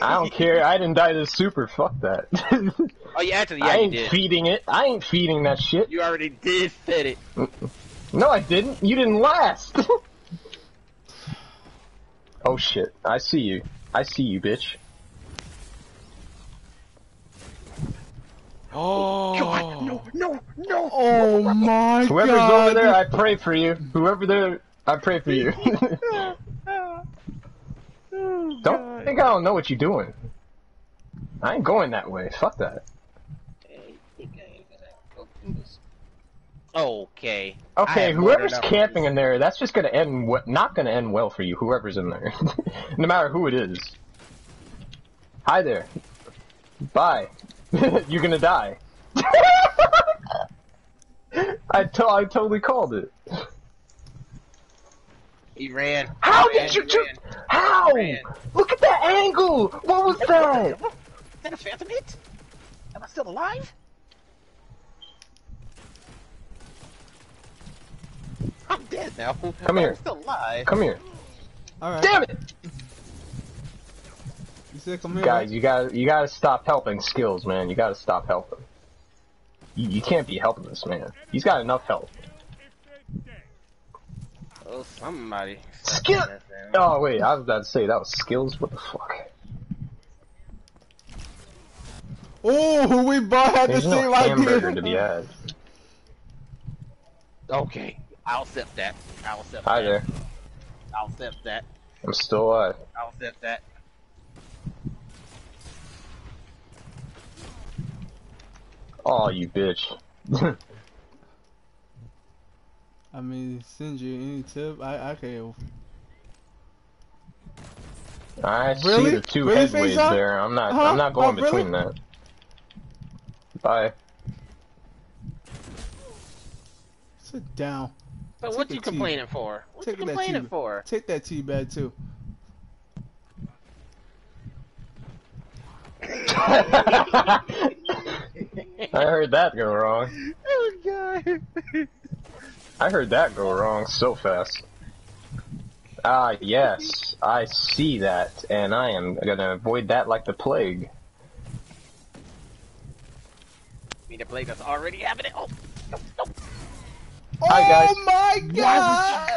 I don't care. I didn't die to super. Fuck that. Oh, yeah, actually, I yeah, you ain't did. feeding it. I ain't feeding that shit. You already did said it. No, I didn't. You didn't last. oh shit. I see you. I see you, bitch. Oh. God, no, no, no. Oh my Whoever's god. over there, I pray for you. Whoever there, I pray for you. don't think I don't know what you're doing. I ain't going that way. Fuck that. Okay. Okay, have more than whoever's camping in there, that's just gonna end. we- Not gonna end well for you. Whoever's in there, no matter who it is. Hi there. Bye. You're gonna die. I to- I totally called it. this. He ran. How He ran, did you he do? ran. How? Ran. Look at that angle. What was that? Is that a phantom hit? Am I still alive? I'm dead now. Come here. I'm still alive. Come here. Alright. Damn it, You said come here. guys! You got to you got to stop helping skills, man. You got to stop helping. You, you can't be helping this man. He's got enough help. If they're dead. Oh, somebody. Skill. Oh wait, I was about to say that was skills. What the fuck? Oh, we both had the There's no same idea. hamburger to be had. Okay, I'll accept that. I'll accept Hi that. there. I'll accept that. I'm still alive. I'll accept that. Oh, you bitch. I mean, send you any tip. I I can't. I Really? see the two Really, headways there. I'm not. Huh? I'm not going Oh, really? between that. Bye. Sit down. So Take what the you tea. complaining for? What you Take that complaining for? Take that tea bag too. I heard that go wrong. Oh god. I heard that go wrong so fast. Ah, yes, I see that, and I am gonna avoid that like the plague. Me the plague that's already happening. Oh, no, no. Hi, guys. Oh my god!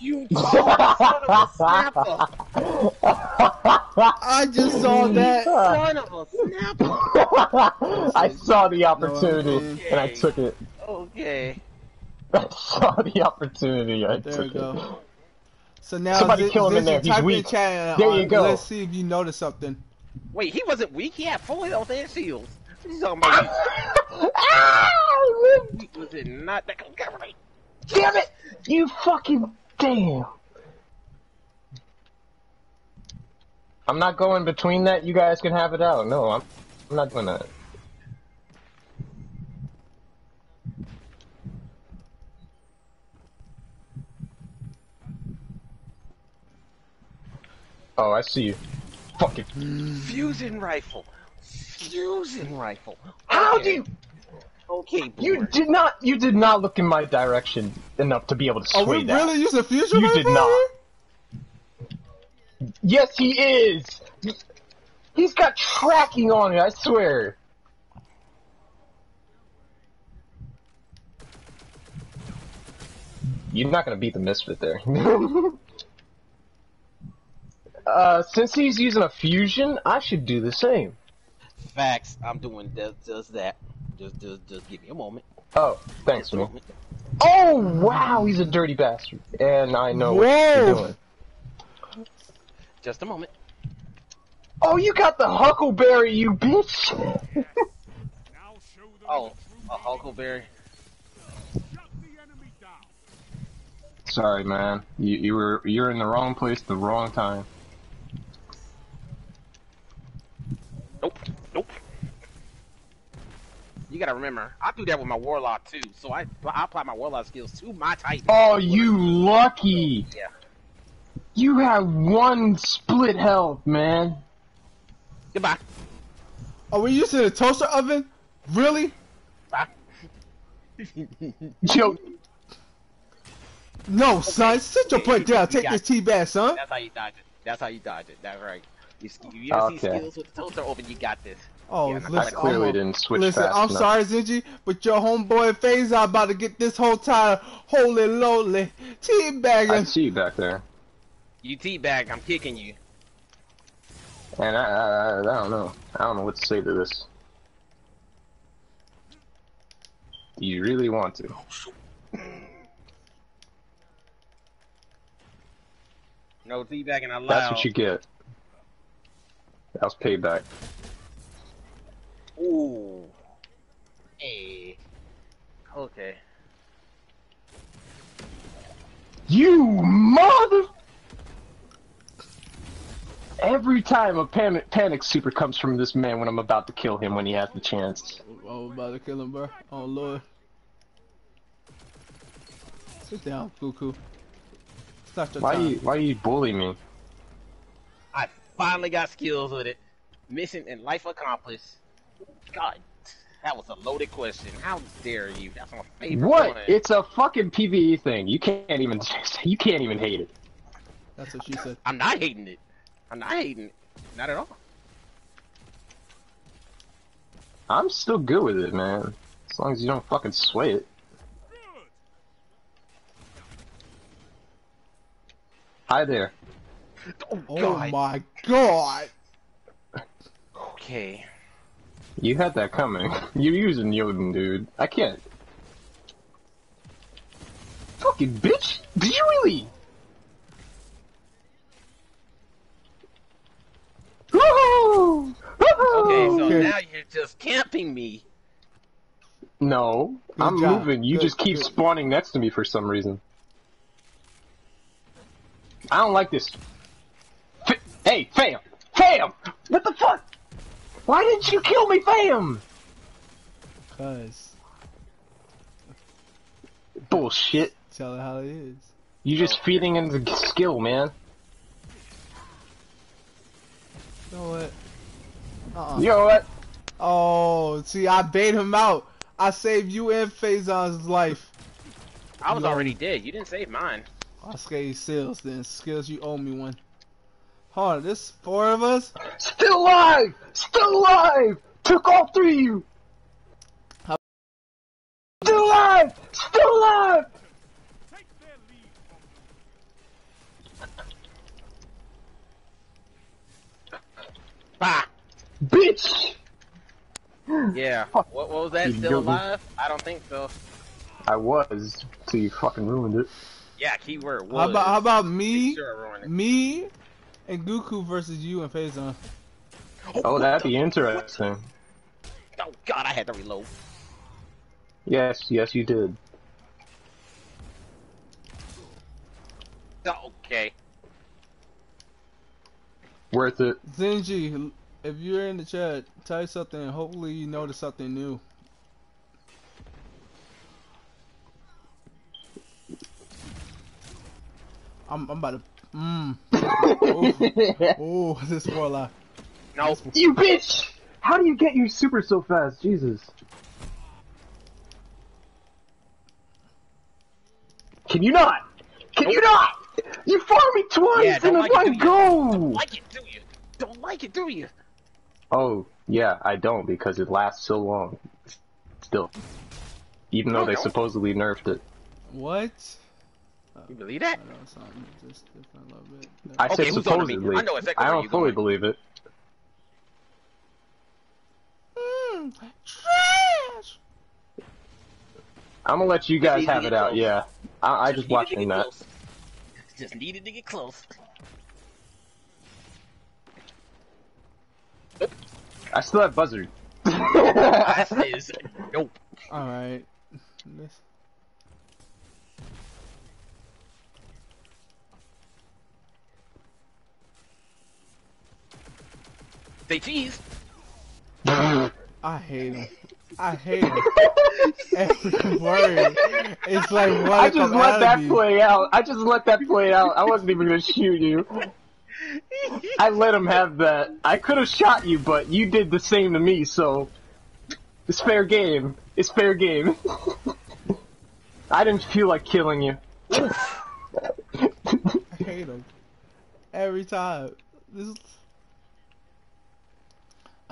You son of a snapper. I just saw that. Son of a snapper. I saw the opportunity, No, and I took it. Okay. I saw the opportunity, I There took we go. it. So now, Somebody Zi- kill him in there. He's weak. chat, There uh, you go. Let's see if you notice something. Wait, he wasn't weak. He had full health and shields. What you talking about? ah! Weak was it not that government? Damn it! You fucking damn! I'm not going between that. You guys can have it out. No, I'm, I'm not doing that. Oh, I see you. Fucking. Mm. Fusion rifle. Fusion rifle. How Okay. do you? Okay, You did not. You did not look in my direction enough to be able to sway Are we that. really using a fusion You right did not. Yes, he is. He's got tracking on it. I swear. You're not gonna beat the misfit there. uh, since he's using a fusion, I should do the same. Facts. I'm doing just, just that. Just, just, just give me a moment. Oh, thanks, man. Oh wow, he's a dirty bastard, and I know what Whoa. you're doing. Just a moment. Oh, you got the Huckleberry, you bitch! Now show them Oh, a Huckleberry. meaning. Shut the enemy down. Sorry, man. You you were you're in the wrong place, at the wrong time. Nope. Nope. You gotta remember, I do that with my warlock too. So I I apply my warlock skills to my titan. Oh, you lucky! Yeah. You have one split health, man. Goodbye. Are we using a toaster oven? Really? Bye. Yo, No, son. Sit your okay, butt down. Take this it. tea bath, son. That's how you dodge it. That's how you dodge it. That's right. You, sk- you ever see skills with the toaster open? You got this. Oh, Yeah, not I listen. clearly I'm, didn't switch listen, fast I'm enough. sorry, Zinji, but your homeboy FaZe are about to get this whole time holy lowly I teabagging. see you back there, You teabag, I'm kicking you. and I, I I I don't know. I don't know what to say to this. Do you really want to? No teabagging allowed. That's what you get. That was payback. Ooh. Hey. Okay. You mother! Every time a panic panic super comes from this man when I'm about to kill him when he has the chance. Oh, I'm about to kill him, bro. Oh, Lord. Sit down, Goku. It's not your Why time. you why you bully me? I finally got skills with it. Mission and life accomplished. God, that was a loaded question. How dare you? That's my favorite What? one. It's a fucking PVE thing. You can't even you can't even hate it. That's what she said. I'm not hating it. I'm not hating it. Not at all. I'm still good with it, man. As long as you don't fucking sway it. Hi there. Oh, Oh God. my god! Okay. You had that coming. You're using Jotun, dude. I can't. Fucking bitch! Did you really? Woohoo! Okay, so Okay. now you're just camping me. No, Good I'm job. moving. You Good, just keep good. spawning next to me for some reason. I don't like this. F- hey, fam! Fam! What the fuck? Why didn't you kill me, fam? Cuz, Bullshit. tell her how it is. You just oh. feeding into the skill, man. You know what? Uh-uh. You know what? Oh, see, I bait him out. I saved you and Phazon's life. I was No. already dead. You didn't save mine. I saved Skills then. Skills, you owe me one. Hold on, this four of us? Still alive! Still alive! Took all three of you! How- Still alive! Still alive! Take their lead from Bah! Bitch! Yeah. What, what was that? You Still guilty. alive? I don't think so. I was, till you fucking ruined it. Yeah, keyword was. How about how about me, Sure, I ruined it. me, and Goku versus you and Phazon? Oh, oh that'd be interesting. Oh god, I had to reload. Yes, yes you did. Okay. Worth it. Zenji, if you're in the chat, type something. Hopefully you notice something new. I'm, I'm about to. Mmm. Oh, this Warlock. No. you bitch! How do you get your super so fast? Jesus. Can you not? Can you not? You farmed me twice Yeah, don't in a like it, one do you? go! Like it, do you? Don't like it, do you? Oh, yeah, I don't because it lasts so long. Still. Even though they supposedly nerfed it. What? You believe I that? know something just different a little bit. I Okay, said who's on to me? supposedly. I know exactly I don't you're fully going. believe it. Mmm. Trash. I'm gonna let you guys have it out, close. yeah. I, I just needed to watching that. close. Just needed to get close. I still have buzzard. That is nope. Alright. This. Say cheese. I hate him. I hate him. Every word. It's like what I just let that play out. I just let that play out. I wasn't even gonna shoot you. I let him have that. I could have shot you, but you did the same to me, so it's fair game. It's fair game. I didn't feel like killing you. I hate him. Every time. This is...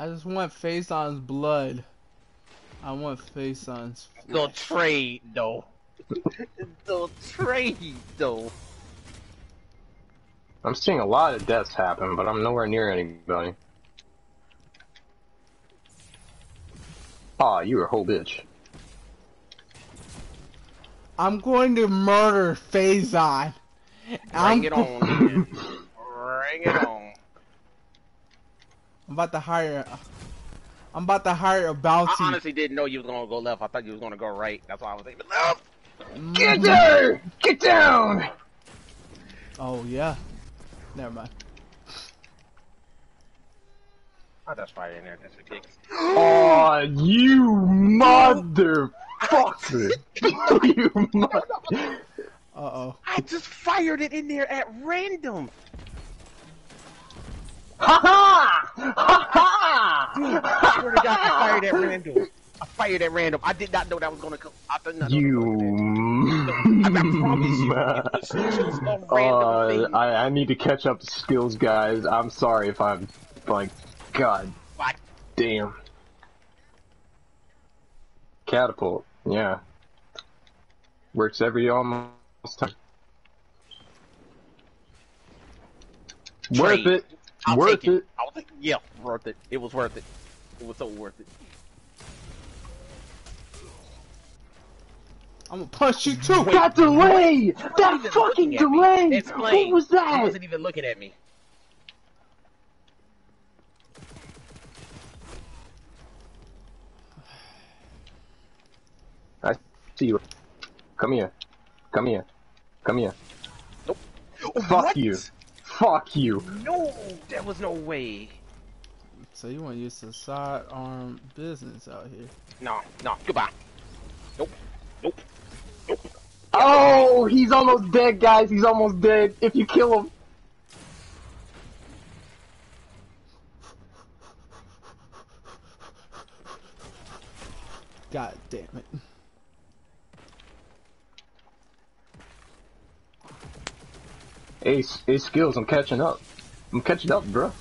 I just want Faison's blood. I want Faison's The trade though. the trade though. I'm seeing a lot of deaths happen, but I'm nowhere near anybody. Aw, you were a whole bitch. I'm going to murder Faison. I'm, Bring it on, man. Bring it on. I'm about to hire. I'm about to hire a bounty. I honestly didn't know you was gonna go left. I thought you was gonna go right. That's why I was thinking left. Get there! Get down! Oh yeah. Never mind. I just fired in there just for kicks. Aw, you motherfucker! you mother... Uh oh. I just fired it in there at random. Ha ha! Ha I swear to God, I fired at random. I fired at random. I did not know that was gonna come. I did not know You. I promise you, it was just a random Uh. I, I need to catch up to skills, guys. I'm sorry if I'm like, God What? damn. Catapult, yeah. Works every almost time. Worth it. I'll worth take it. it. I'll take Yeah, worth it. It was worth it. It was so worth it. I'm gonna punch you too. That delay! That fucking looking at me. delay! Explain. What was He that? wasn't even looking at me. I see you. Come here. Come here. Come here. Fuck What? you. Fuck you. No, there was no way. So you want to use the sidearm business out here? No, no, goodbye. Nope, nope, nope. Oh, he's almost dead, guys. He's almost dead. If you kill him. God damn it. Ace, ace skills. I'm catching up. I'm catching up, bro.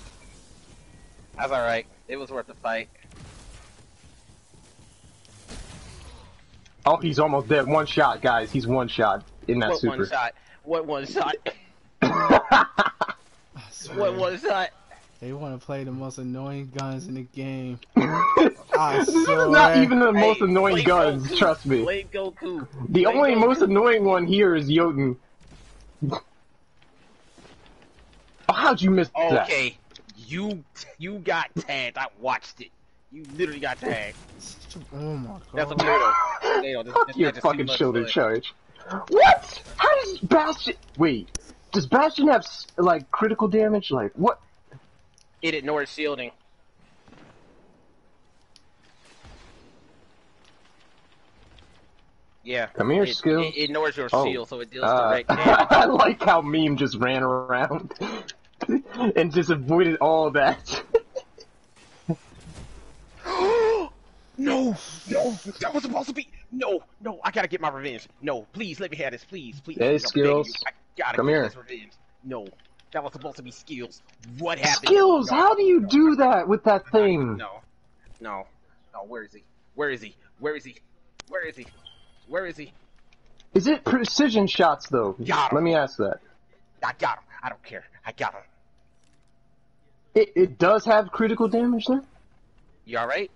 That's alright. It was worth the fight. Oh, he's almost dead. One shot, guys. He's one shot in that What super. one shot? What one shot? What one shot? They want to play the most annoying guns in the game. this is not even the most Hey, annoying guns, Goku. trust me. Blade Goku. The Blade only Goku. most annoying one here is Jotun. How'd you miss that? Okay, you you got tagged. I watched it. You literally got tagged. Oh my That's a god. tornado. tornado. This, Fuck this your match is too fucking shoulder fun. charge. What? How does Bastion... Wait, does Bastion have, like, critical damage? Like, what? It ignores shielding. Yeah. Come here, it, skill. It, it ignores your Oh. shield, so it deals Uh, direct damage. I like how Meme just ran around and just avoided all that. no, no, that was supposed to be. No, no, I gotta get my revenge. No, please let me have this, please, please. Hey, I'm begging. Skills. I gotta Come get here. this revenge. No, that was supposed to be skills. What happened? Skills, No, how do you no, do that with that thing? No, no, no. Where is he? Where is he? Where is he? Where is he? Where is he? Is it precision shots, though? Got. Let me ask that. I got him. I don't care. I got him. It, it does have critical damage, then? You alright?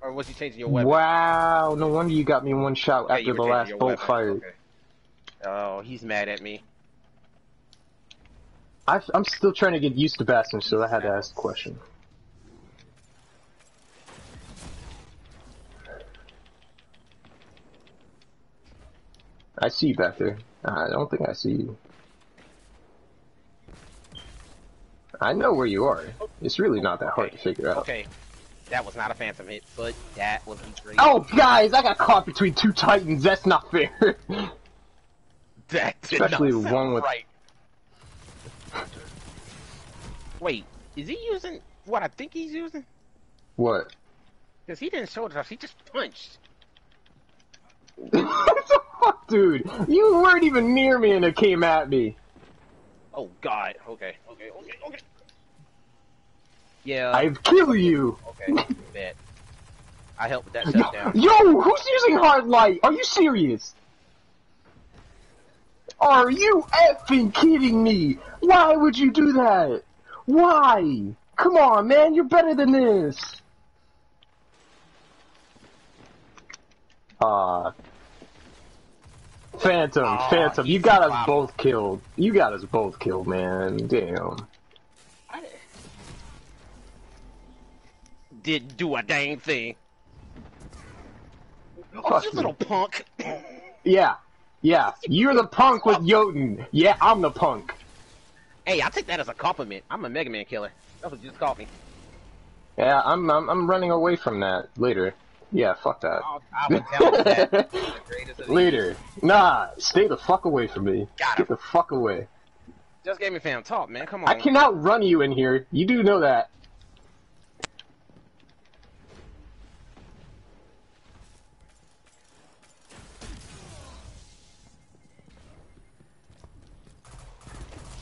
Or was he changing your weapon? Wow, no wonder you got me one shot Okay, after the last bolt weapon. fired. Okay. Oh, he's mad at me. I, I'm still trying to get used to Bastion, so I had to ask the question. I see you back there. I don't think I see you. I know where you are. It's really not that hard to figure out. Okay. That was not a phantom hit, but that was a great. Oh, guys, I got caught between two titans. That's not fair. that did especially not one with- right. Wait, is he using what I think he's using? what? Because he didn't show us. He just punched. fuck, dude? You weren't even near me and it came at me. Oh God. Okay. Okay. Okay. Okay. Yeah. I've killed you. Okay. Bet. I help with that shutdown. Yo, who's using hard light? Are you serious? Are you effing kidding me? Why would you do that? Why? Come on, man, you're better than this. Uh Phantom, Aw, Phantom, you got us both killed. You got us both killed, man. Damn. Did do a dang thing. Oh, you you. little punk. Yeah. Yeah. You're the punk with Jotun. Yeah, I'm the punk. hey, I take that as a compliment. I'm a Mega Man killer. That's what you just called me. Yeah, I'm I'm, I'm running away from that later. Yeah, fuck that. I'll, I will that. The greatest of these. later. Nah, stay the fuck away from me. Got. Get the fuck away. Just gave me fan talk, man. Come on. I cannot run you in here. You do know that.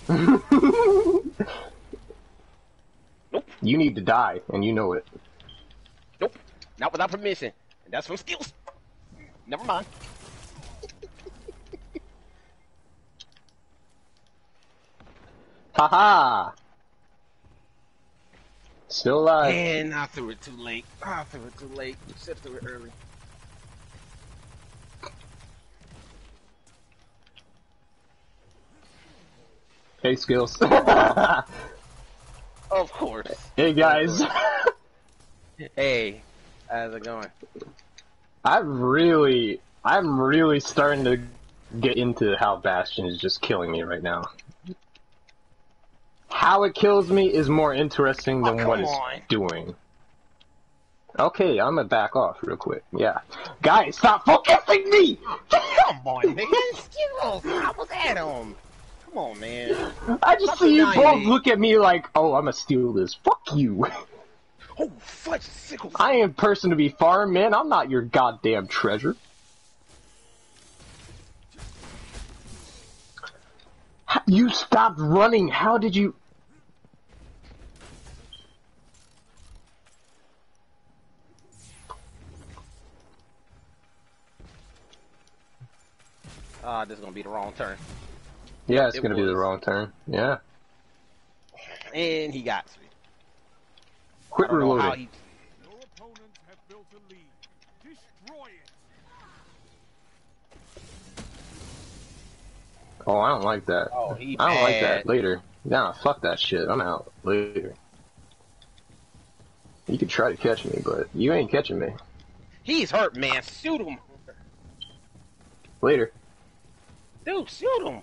Nope. You need to die, and you know it. Nope. Not without permission. And that's from skills. Never mind. Haha! Still alive. And I threw it too late. I threw it too late. You Should have threw it early. Hey, skills. Of course. hey, guys. Hey, how's it going? I'm really, I'm really starting to get into how Bastion is just killing me right now. How it kills me is more interesting Oh, than come what it's on. doing. Okay, I'm gonna back off real quick. Yeah. Guys, stop focusing me! Come on, man. Skills. I was at him. Come on, man. I just see you both look at me like, oh, I'm gonna steal this. Fuck you. Oh, fudge sickles. I am person to be farmed, man. I'm not your goddamn treasure. You stopped running. How did you? Ah, this is gonna be the wrong turn. Yeah, it's It gonna be the wrong turn. Yeah. And he got me. Quit don't know how reloading. Your opponents have built a lead. Destroy it. Oh, I don't like that. Oh, he I don't like that. Later. Nah, fuck that shit. I'm out. Later. You could try to catch me, but you ain't catching me. He's hurt, man. Shoot him. Later. Dude, shoot him.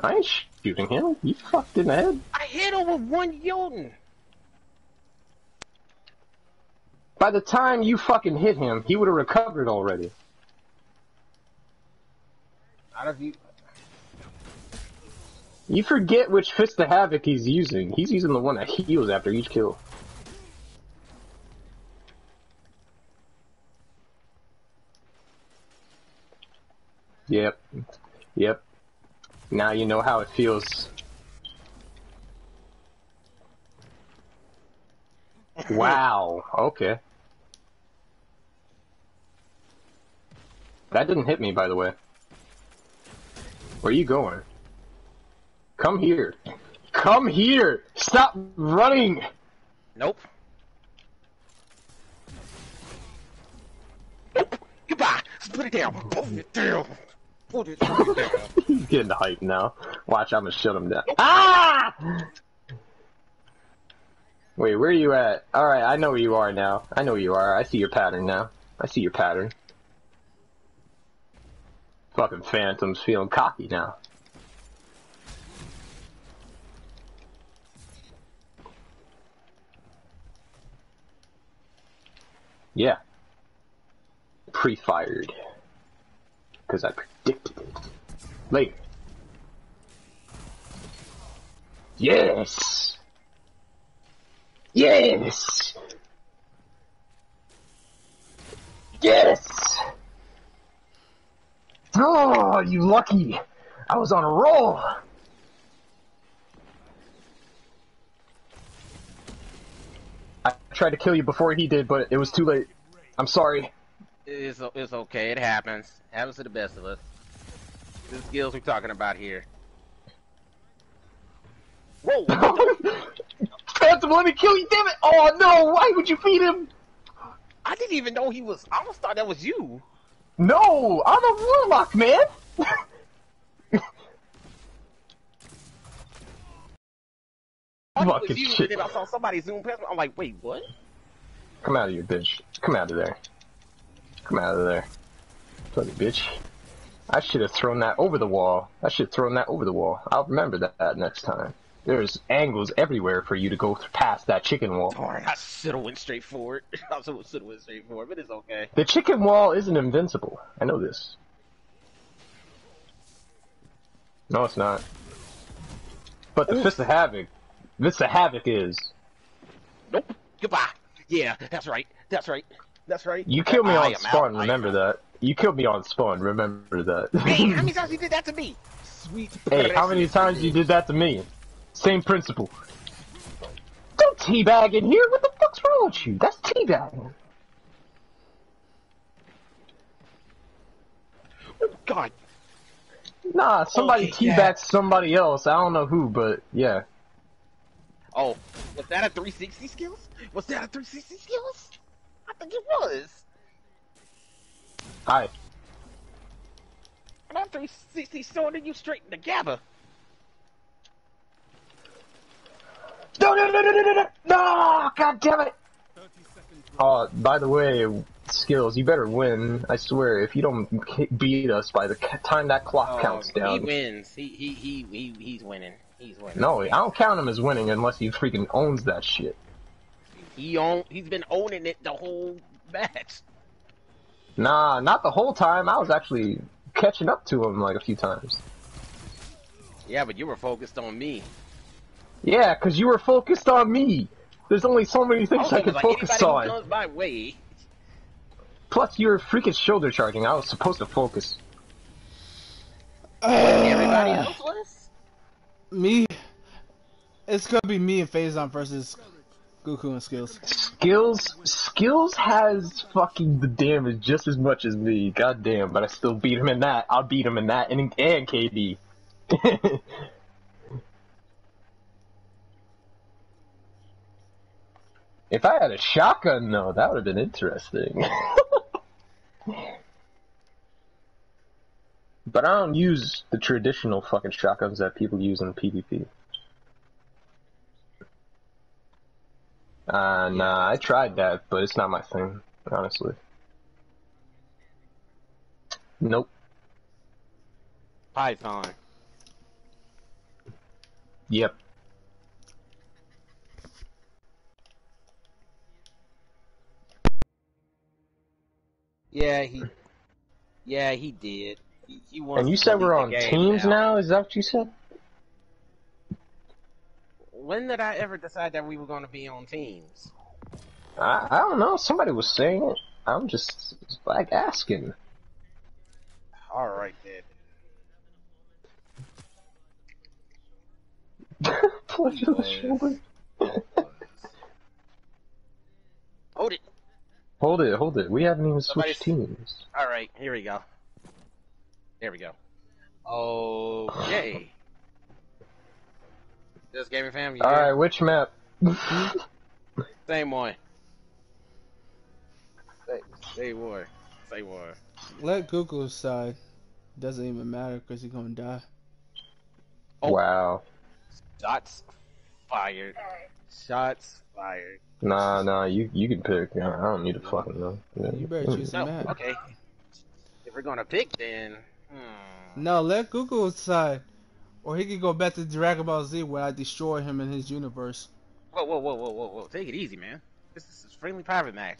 I ain't shooting him. You fucked in the head. I hit him with one Jotun. By the time you fucking hit him, he would have recovered already. Out of you. You forget which Fist of Havoc he's using. He's using the one that heals after each kill. Yep. Yep. Now you know how it feels. Wow. Okay. That didn't hit me, by the way. Where are you going? Come here. Come here! Stop running! Nope. Nope. Goodbye. Put it down. Put it down. It down. He's getting hyped now. Watch, I'm gonna shut him down. Ah! Wait, where are you at? Alright, I know where you are now. I know where you are. I see your pattern now. I see your pattern. Fucking Phantom's feeling cocky now. Yeah. Pre-fired. Because I predicted Later. Yes! Yes! Yes! Oh, you lucky! I was on a roll! I tried to kill you before he did, but it was too late. I'm sorry. It's, it's okay. It happens. Happens to the best of us. The skills we're talking about here. Whoa! Phantom, let me kill you, damn it! Oh no, why would you feed him? I didn't even know he was. I almost thought that was you. No, I'm a warlock, man! I thought it Fucking was you, shit. and then I saw somebody zoom past me. I'm like, wait, what? Come out of here, bitch. Come out of there. Come out of there. Fucking bitch. I should have thrown that over the wall. I should have thrown that over the wall. I'll remember that, that next time. There's angles everywhere for you to go past that chicken wall. Darn, I should have went straight forward. I should have went straight forward, but it's okay. The chicken wall isn't invincible. I know this. No, it's not. But the Fist of Havoc, Fist of Havoc is. Nope. Goodbye. Yeah, that's right. That's right. That's right. You killed me I on am spawn, out. Remember that. You killed me on spawn, remember that. Hey, how many times you did that to me? Sweet. Hey, how many times you did that to me? Same principle. Don't teabag in here. What the fuck's wrong with you? That's teabagging. Oh, God. Nah, somebody Okay, teabags yeah. somebody else. I don't know who, but yeah. Oh, was that a 360 skills? Was that a 360 skills? I think it was. Hi. That 360 sorted you straight in the gather. No, no, no, no, no, no, no! No! God damn it! 30 seconds Oh, by the way, skills, you better win. I swear, if you don't beat us by the time that clock oh, counts Oh, He wins. He, he, he, he, he's winning. He's winning. No, I don't count him as winning unless he freaking owns that shit. He own, he's been owning it the whole match. Nah, not the whole time. I was actually catching up to him like a few times. Yeah, but you were focused on me. Yeah, 'cause you were focused on me. There's only so many things Also, I can like focus on. who comes my way, Plus, you're freaking shoulder charging. I was supposed to focus. everybody else was. Me, it's gonna be me and Phazon versus Goku and Skills. Skills, skills has fucking the damage just as much as me. God damn, but I still beat him in that. I'll beat him in that and and KD. if I had a shotgun, though, that would have been interesting. but I don't use the traditional fucking shotguns that people use in PvP. Uh, nah, I tried that, but it's not my thing, honestly. Nope. Python. Yep. Yeah, he. Yeah, he did. He, he wants And you said we're on the game teams now? Is that what you said? When did I ever decide that we were going to be on teams? I, I don't know. Somebody was saying it. I'm just like asking. All right then. Punch on the shoulder. Hold it. Hold it, hold it. We haven't even Somebody- switched teams. All right, here we go. There we go. Okay. This gaming fam, you Alright, here? which map? Same one. Say, say one. Say one. Let Google decide. Doesn't even matter because he's gonna die. Oh. Wow. Shots fired. Shots fired. Nah, nah, you you can pick. I I don't need to fucking know. Yeah. You better choose a No, map. okay. If we're gonna pick, then. Hmm. No, let Google decide. Or he could go back to Dragon Ball Z where I destroy him in his universe. Whoa, whoa, whoa, whoa, whoa, whoa! Take it easy, man. This is a friendly private match.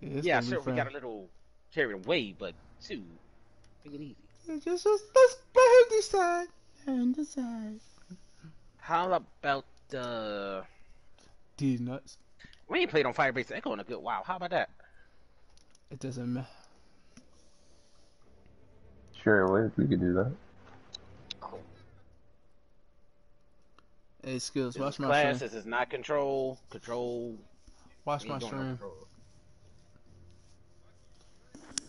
Yeah, it's yeah, sure, we got a little carried away, but shoot, take it easy. Yeah, Just, just let's let him decide. Let him decide. How about uh? D nuts. We ain't played on Firebase Echo in a good while. How about that? It doesn't matter. Sure, we, we could do that. Hey, skills. This Watch is my class. stream. This is not control. Control. Watch my ain't doing no stream.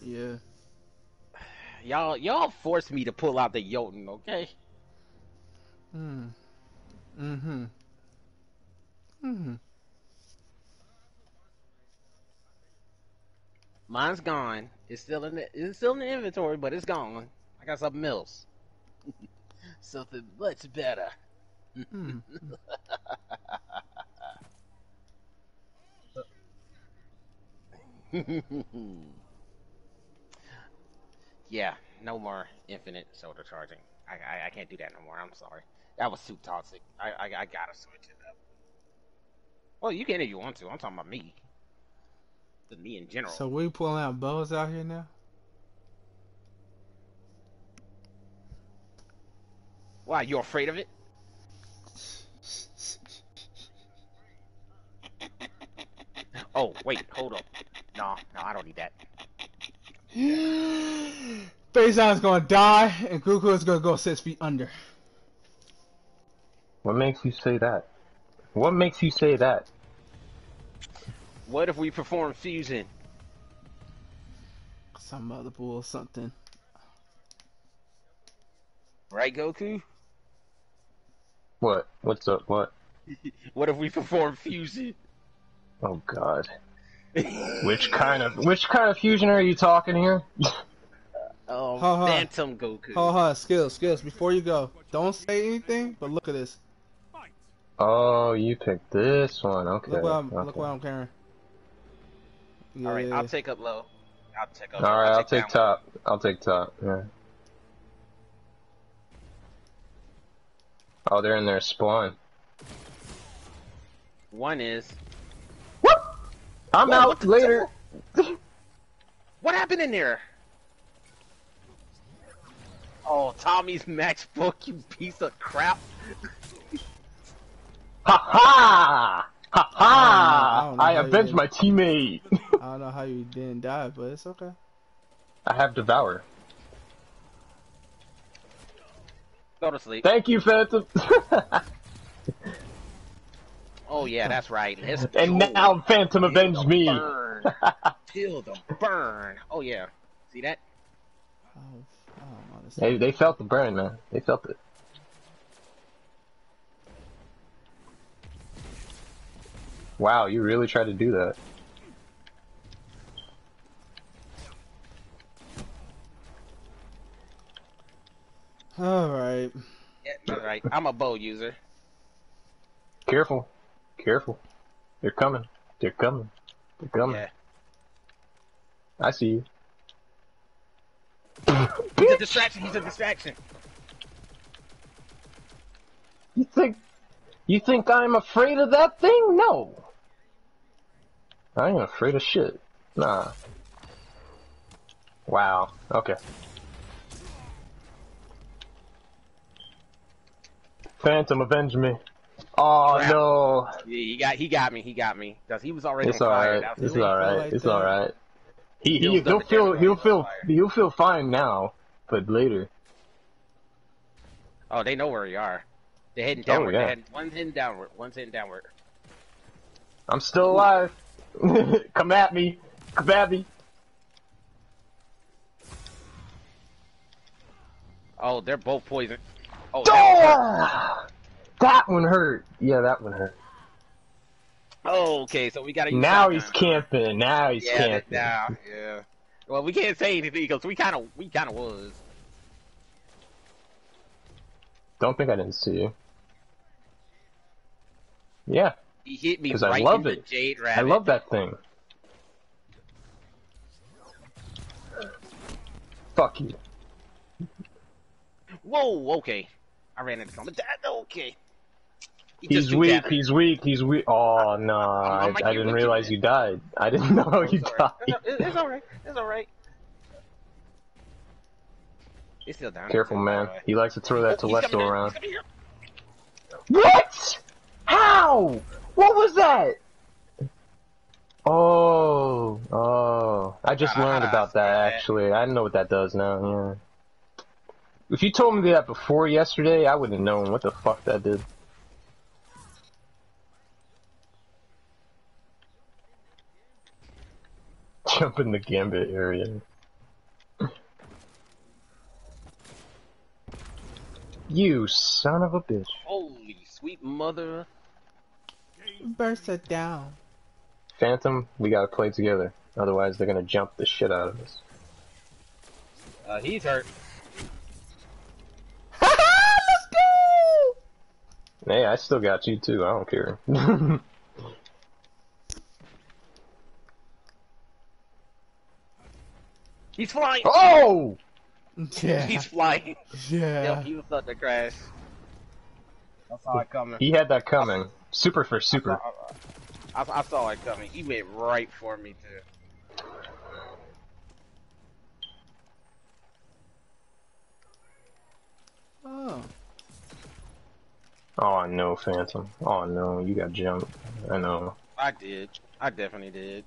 Yeah. Y'all, y'all forced me to pull out the Jotun, okay? Hmm. Mm-hmm. Mm-hmm. Mine's gone. It's still in the it's still in the inventory, but it's gone. I got something else. something much better. Mm. yeah, no more infinite shoulder charging. I, I I can't do that no more. I'm sorry. That was too toxic. I I, I gotta switch it up. Well, you can if you want to. I'm talking about me. The me in general. So we pulling out bows out here now? Why you afraid of it? Oh wait, hold up. No, no, I don't need that. Phazon's gonna die and Goku is gonna go six feet under. What makes you say that? What makes you say that? What if we perform fusion? Some other bull or something. Right, Goku? What? What's up? What? What if we perform fusion? Oh God. Which kind of which kind of fusion are you talking here? Oh, Ha ha. Phantom Goku. Hold on, skills, skills. Before you go, don't say anything. But look at this. Oh, you picked this one. Okay. Look what I'm. okay. Look what I'm carrying. Yeah. All right, I'll take up low. I'll take up. All right, I'll take down. top. I'll take top. Yeah. Oh, they're in their spawn. One is. I'm Whoa, out what later. What happened in there? Oh, Tommy's matchbook, you piece of crap. Ha ha! Ha I ha! don't I avenged my teammate. I don't know how you didn't die, but it's okay. I have devour. Go to sleep. Thank you, Phantom. Oh yeah, that's right. Let's and go. now Phantom Feel avenged me. Burn. Feel the burn. Oh yeah. See that? I don't, I don't understand. They they felt the burn, man. They felt it. Wow, you really tried to do that. All right. Yeah, all right. I'm a bow user. Careful, careful. They're coming. They're coming. They're coming. Yeah. I see you. He's a distraction. He's a distraction. You think you think I'm afraid of that thing? No. I ain't afraid of shit. Nah. Wow. Okay. Phantom, avenge me. Oh Crap. no. Yeah, he got he got me. He got me. Cause he was already It's on fire. alright. It's alright. like It's alright. He he Heals he'll feel he'll feel fire. he'll feel fine now, but later. Oh, they know where we are. They're heading Oh, downward. yeah. They're heading, one's heading downward. One's heading downward. I'm still alive. Come at me. Come at me. Oh, they're both poison. Oh, that one hurt. That one hurt. Yeah, that one hurt. oh, okay. So we gotta. Now he's camping. Now he's Yeah, camping. now, yeah. Well, we can't say anything because we kind of, we kind of was. Don't think I didn't see you. Yeah, He hit me 'Cause I right love in the it. jade I love that thing. Fuck you. Whoa, okay. I ran into something. Okay. He He's weak. that. He's weak. He's weak. Oh no! Oh, I, I'm I didn't realize you died. I didn't know Oh, you died. It's, it's alright. It's alright. He's still down. Careful, man. He likes to throw that Oh, Telesto around. He's coming here. What? How? What was that? Oh, oh. I just God, learned about that actually. I know what that does now, yeah. If you told me that before yesterday, I wouldn't have known what the fuck that did. Jump in the gambit area. You son of a bitch. Holy sweet mother. Burst it down. Phantom, we gotta play together. Otherwise, they're gonna jump the shit out of us. Uh, he's hurt. Let's go! Hey, I still got you too. I don't care. He's flying. oh! Yeah. He's flying. Yeah. Yep, he was about to crash. I saw it coming. He had that coming. Super for I, super. I, I saw it coming. He went right for me too. Oh. Oh no, Phantom. Oh no, you got jumped. I know. I did. I definitely did.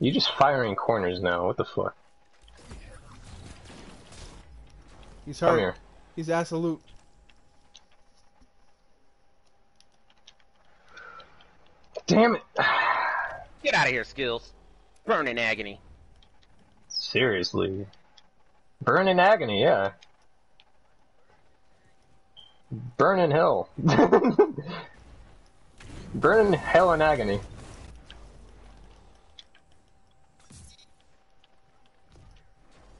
You just firing corners now. What the fuck? He's hurt. Come here. He's absolute. Damn it. Get out of here, skills. Burning agony. Seriously. Burn in agony, yeah. Burn in hell. Burn in hell and agony.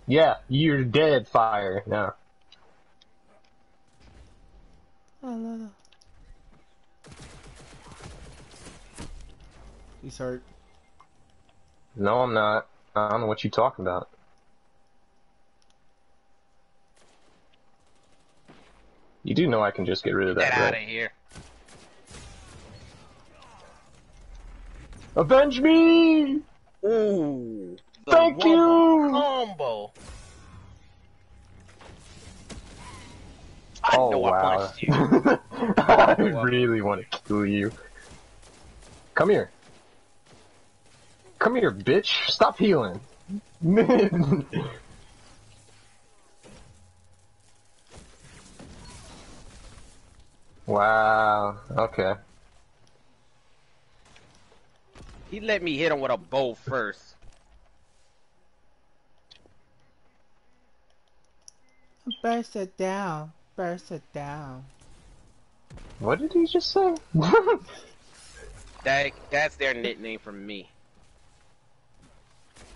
Yeah, you're dead, fire. Now. He's hurt. No, I'm not. I don't know what you're talking about. You do know I can just get rid of Get that, out of here. Avenge me! Ooh. The Thank you! Combo. I I oh know I wow. punched you. I really want to kill you. Come here. Come here, bitch. Stop healing. wow. Okay. He let me hit him with a bow first. Burst it down. Burst it down. What did he just say? That that's their nickname for me.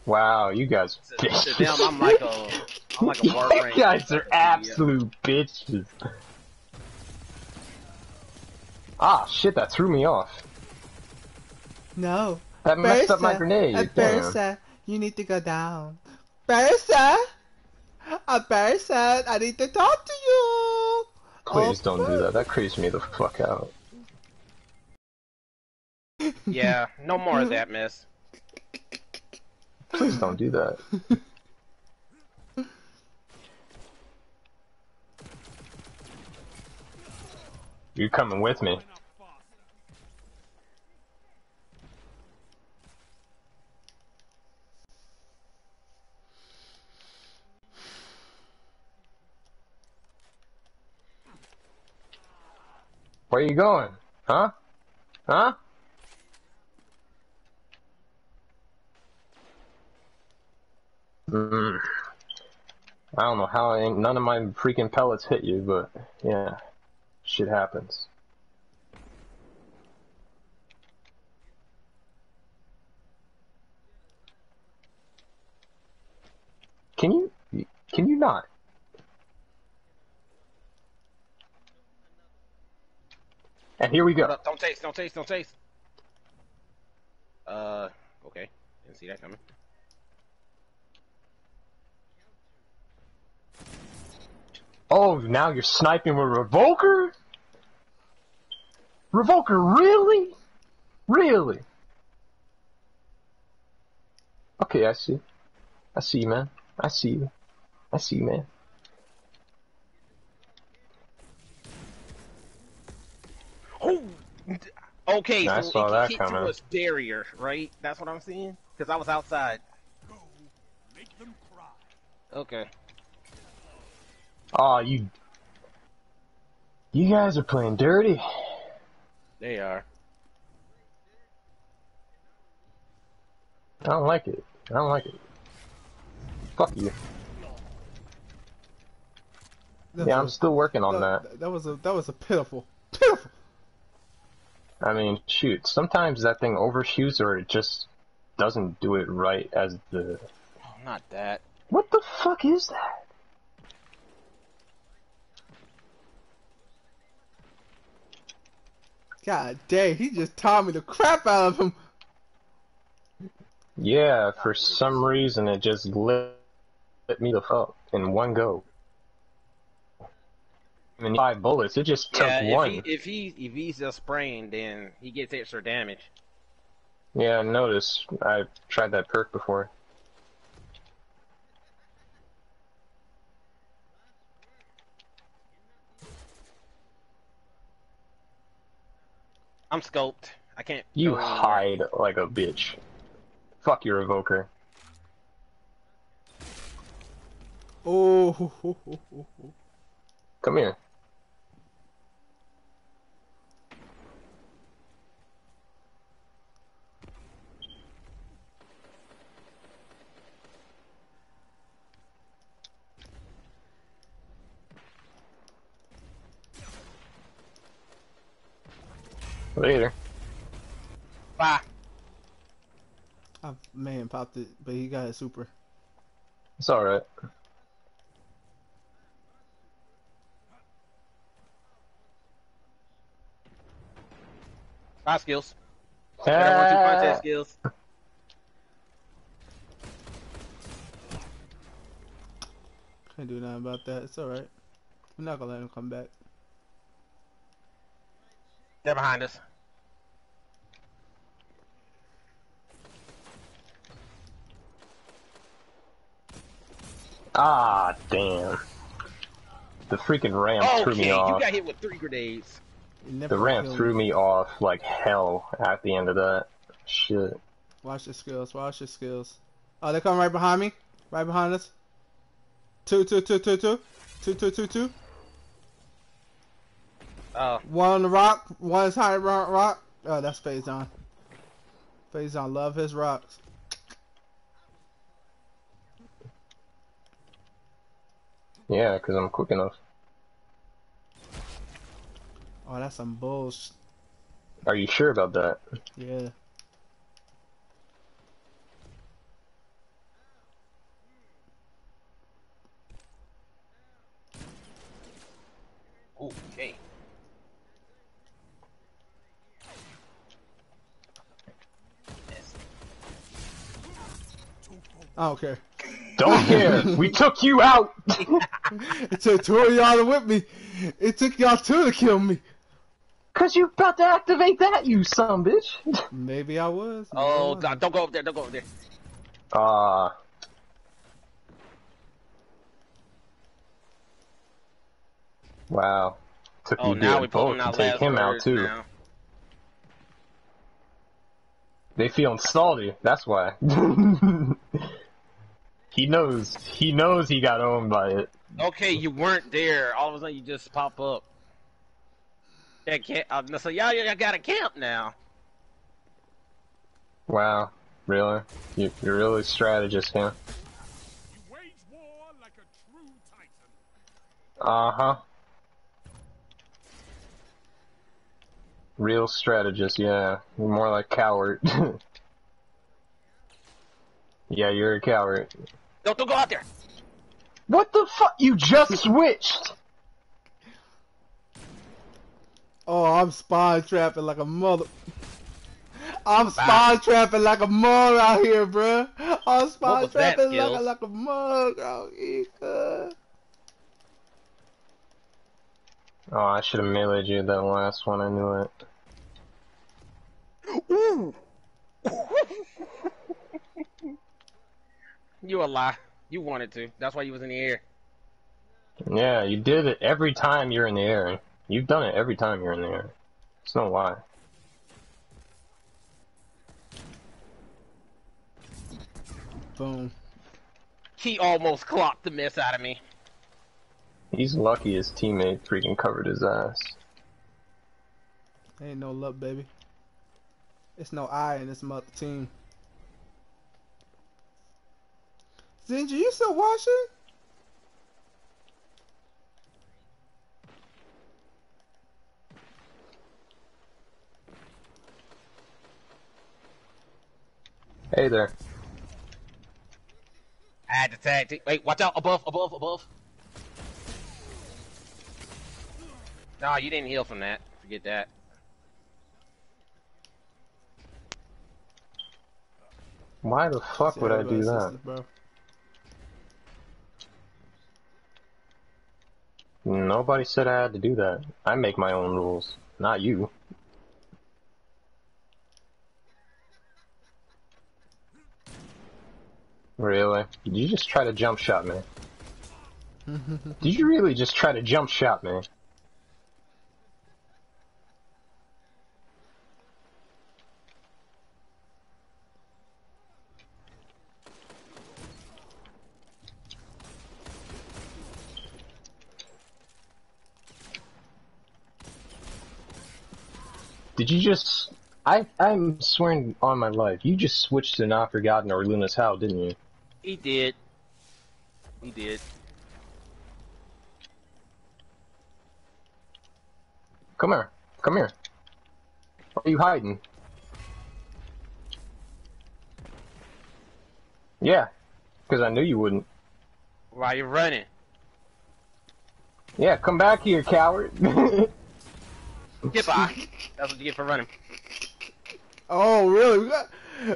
wow, you guys. To, to them, I'm like a I'm like a you Warframe. guys are absolute bitches. Ah, shit, that threw me off. No. That messed up my grenade. uh, Damn. Bertha, you need to go down. Bertha! Uh, Bertha, I need to talk to you! Please Oh, don't do that. That creeps me the fuck out. Yeah, no more of that miss. Please don't do that. You're coming with me. Where are you going? Huh? Huh? Mm. I don't know how ain't none of my freaking pellets hit you, but yeah, shit happens. Can you? Can you not? And here we go. up, don't taste, don't taste, don't taste. Uh, okay. Didn't see that coming. Oh, now you're sniping with Revoker? Revoker, really? Really? Okay, I see. I see man. I see you. I see you, man. Okay. Yeah, I so saw it that hit coming. through a barrier, right? That's what I'm seeing. Because I was outside. Go. Make them cry. Okay. Aw, you... You guys are playing dirty. They are. I don't like it. I don't like it. Fuck you. That Yeah, I'm still working on that. that, that was a that was a pitiful, pitiful. I mean, shoot, sometimes that thing overshoots or it just doesn't do it right as the... Oh, not that. What the fuck is that? God dang, he just taught me the crap out of him. Yeah, for some reason it just lit, lit me the fuck in one go. I mean, five bullets, it just took Yeah, one. if he if he if he's just spraying, then he gets extra damage. Yeah, notice, I tried that perk before. I'm scoped. I can't. You hide like a bitch. Fuck your Revoker. Oh. Come here. Later. Bye. I man popped it, but he got a super. It's alright. Bye, skills. Better one two punch that skills. Can't do nothing about that. It's all right. We're not gonna let him come back. They're behind us. Ah, damn. the freaking ram threw Okay, me you off. got hit with three grenades. Never The ramp threw me. me off like hell at the end of that. Shit. Watch your skills. Watch your skills. Oh, they're coming right behind me. Right behind us. Two, two, two, two, two. Two, two, two, two. Oh, One on the rock. One is high rock. rock. Oh, that's Phazon. Phazon love his rocks. Yeah, because I'm quick enough. Oh, that's some bullshit. Are you sure about that? Yeah. okay. Oh, yes. I don't care. We took you out. It took two of y'all to whip me. It took y'all two to kill me. Cause you about to activate that, you son bitch. Maybe I was. maybe I Oh, wasn't. God, don't go up there. Don't go up there. Ah. wow. Took Oh, you now we both pulling to take him out too. now. They feeling salty. That's why. he knows. He knows he got owned by it. Okay, you weren't there. All of a sudden, you just pop up. Yeah, can't, uh, so y'all, y'all got a camp now. Wow. Really? You, you're really a strategist, huh? You wage war like a true titan. Uh huh. Real strategist, yeah. You're more like coward. yeah, you're a coward. Don't, don't go out there. What the fuck? You just switched! Oh, I'm spawn trapping like a mother. I'm spawn trapping like a mug out here, bruh. I'm spawn was that, trapping like a, like a mug out here. Oh, I should have meleeed you that last one, I knew it. Ooh. you a lie. You wanted to. That's why you was in the air. Yeah, you did it every time you're in the air. You've done it every time you're in the air. It's no lie. Boom. He almost clocked the mess out of me. He's lucky his teammate freaking covered his ass. Ain't no luck, baby. It's no I in this mother team. Zinja, you still watching? Hey there. I had to tag team. Wait, watch out. Above, above, above. No, you didn't heal from that. Forget that. Why the fuck would I do that? Bro. Nobody said I had to do that. I make my own rules, not you. Really? Did you just try to jump shot me? Did you really just try to jump shot me? Did you just? I I'm swearing on my life, you just switched to Not Forgotten or Luna's Howl, didn't you? He did. He did. Come here, come here. Why are you hiding? Yeah, because I knew you wouldn't. While you're running. Yeah, come back here, coward. Get by. That's what you get for running. Oh really? We got.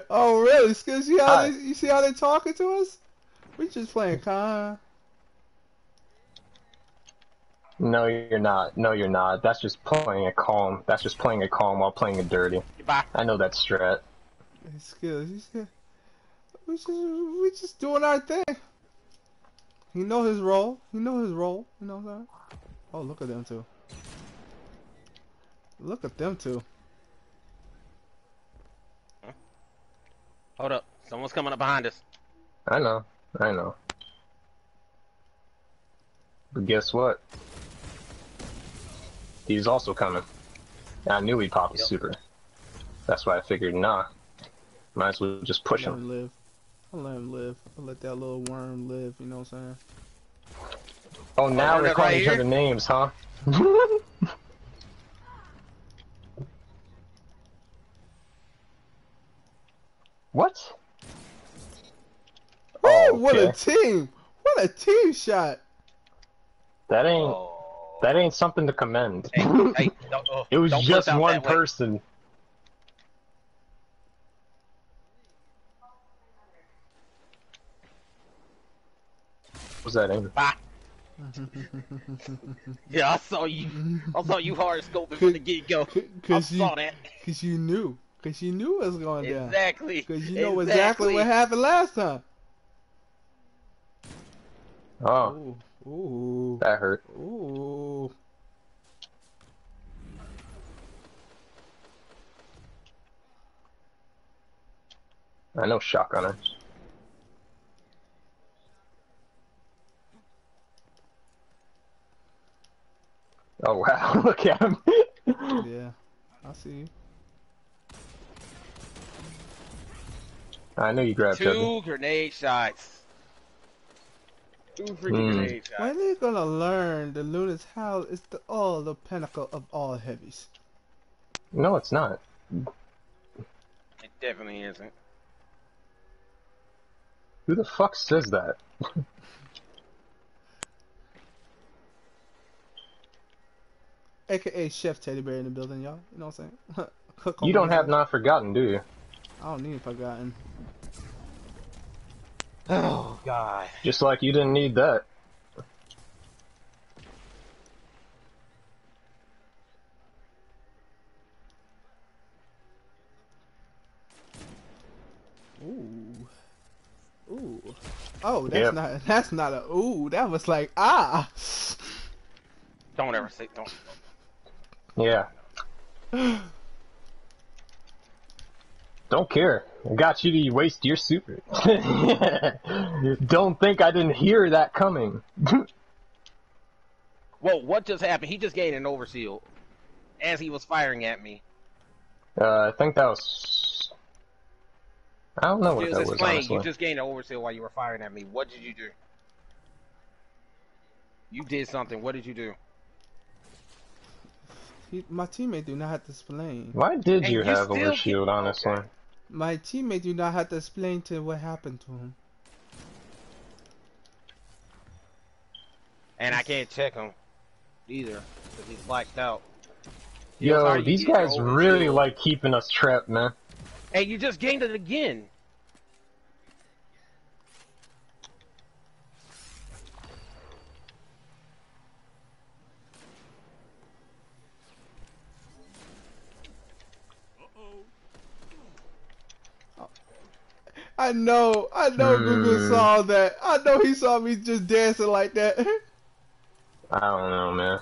Oh really? Skills, you see how Hi. they, you see how they talking to us? We just playing con. no, you're not. No, you're not. That's just playing a calm. That's just playing a calm while playing a dirty. Get by. I know that strat. Skills, you see, we just we just doing our thing. He know his role. He know his role. You know what I'm saying? Oh, look at them two. Look at them two. Hold up. Someone's coming up behind us. I know. I know. But guess what? He's also coming. I knew he'd pop a Yep. super. That's why I figured, nah. Might as well just push Let him. him live. I'll let him live. I'll let that little worm live. You know what I'm saying? Oh, now Oh, we're calling right each other names, huh? what? Woo! Oh, What a oh, team! What a team shot! That ain't Oh. that ain't something to commend. Hey, hey, don't, oh, it was don't just one that way. person. What was that aim? Bye. Yeah, I saw you. I saw you hard scoping from the get go. I Cause you, saw that. cause you knew, cause you knew it was going down. Exactly. Cause you know exactly, what happened last time. Oh, Ooh, ooh, that hurt. ooh. I know shotgunner. Oh wow, look at him. Yeah, I see you. I know you grabbed Kevin. Two grenade shots. Two freaking Hmm. grenade shots. When are you gonna learn the Luna's Howl is the all the pinnacle of all heavies? No, it's not. It definitely isn't. Who the fuck says that? AKA Chief Teddy Bear in the building, y'all. You know what I'm saying? You don't have not forgotten, do you? I don't need forgotten. Oh god. Just like you didn't need that. Ooh. Ooh. Oh, that's Yep. not that's not a ooh. That was like ah. Don't ever say don't. Yeah. Don't care. I got you to waste your super. don't think I didn't hear that coming. Whoa, what just happened? He just gained an overshield as he was firing at me. Uh, I think that was. I don't know what Just that was, explain. honestly. You just gained an overshield while you were firing at me. What did you do? You did something. What did you do? He, my teammate do not have to explain. Why did you you have still overshield, get- honestly? Okay. My teammate do not have to explain to what happened to him. And I can't check him either because he's blacked out. Yo, Yo, these guys really overshield? like keeping us trapped, man. Hey, you just gained it again. I know, I know Google Hmm. saw that. I know he saw me just dancing like that. I don't know, man.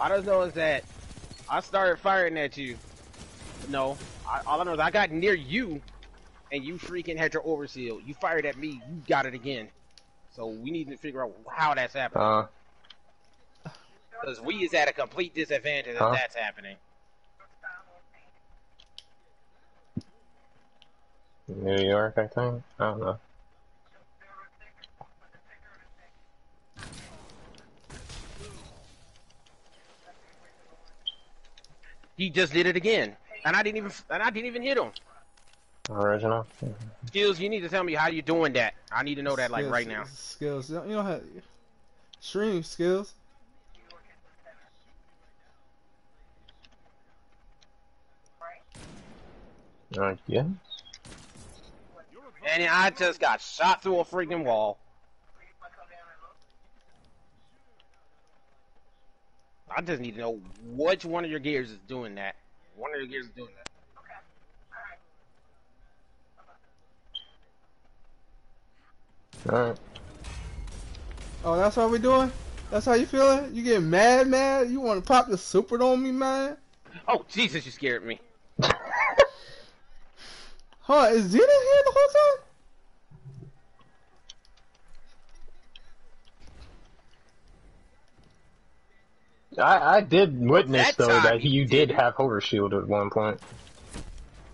All I just know is that I started firing at you. No, I, all I know is I got near you, and you freaking had your overshield. You fired at me. You got it again. So we need to figure out how that's happening. Uh, Because we is at a complete disadvantage if that's happening. New York, I think. I don't know. He just did it again, and I didn't even and I didn't even hit him. Original. Skills, you need to tell me how you're doing that. I need to know that like Skills, right now. Skills. You don't, you don't have stream skills. Yeah. You're And I just got shot through a freaking wall. I just need to know which one of your gears is doing that. One of you gears is doing that. Alright. Oh, that's how we doing? That's how you feeling? You getting mad, mad? You want to pop the super on me, man? Oh Jesus, you scared me. Huh? Is Zeta here the whole time? I, I did witness That though that you you did have overshield at one point.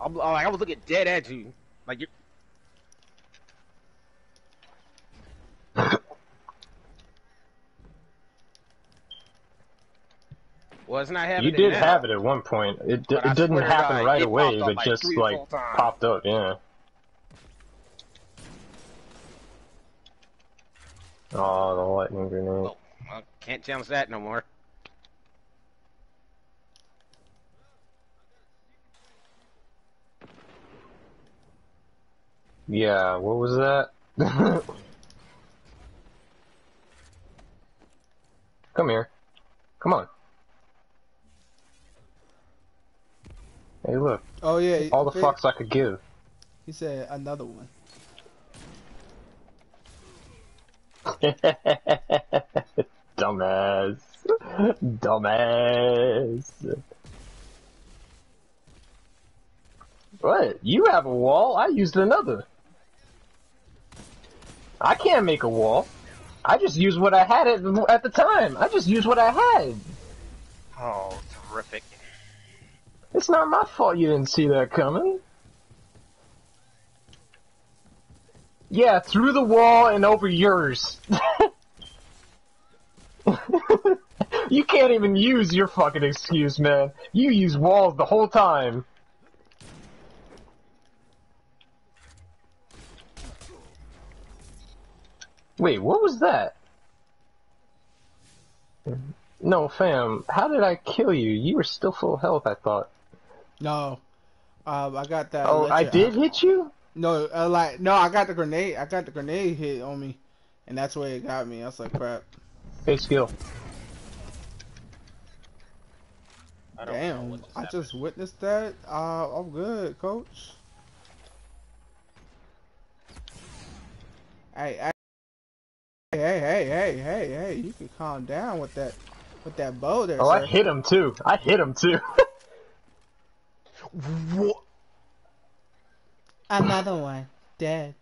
I'm, oh, I was looking dead at you. Like you. Well, it's not happening. You did now. have it at one point. It, it didn't happen God, right it away, but like just like popped up. Yeah. Oh, the lightning grenade. Oh, well, I can't challenge that no more. Yeah, what was that? Come here. Come on. Hey, look. Oh yeah. All the Vic- fucks I could give. He said another one. Dumbass. Dumbass. What? You have a wall? I used another. I can't make a wall. I just used what I had at, at the time. I just used what I had. Oh, terrific. It's not my fault you didn't see that coming. Yeah, through the wall and over yours. you can't even use your fucking excuse, man. You use walls the whole time. Wait, what was that? No, fam, how did I kill you? You were still full health, I thought. No. Um, I got that. Oh, I electric- did hit you? No, uh, like no, I got the grenade. I got the grenade hit on me, and that's where it got me. I was like, crap. Hey, skill. I Damn, just I happened. just witnessed that. Uh, I'm good, coach. Hey, hey, hey, hey, hey, hey, hey! You can calm down with that, with that bow there, Oh, sir. I hit him too. I hit him too. What? Another one, dead.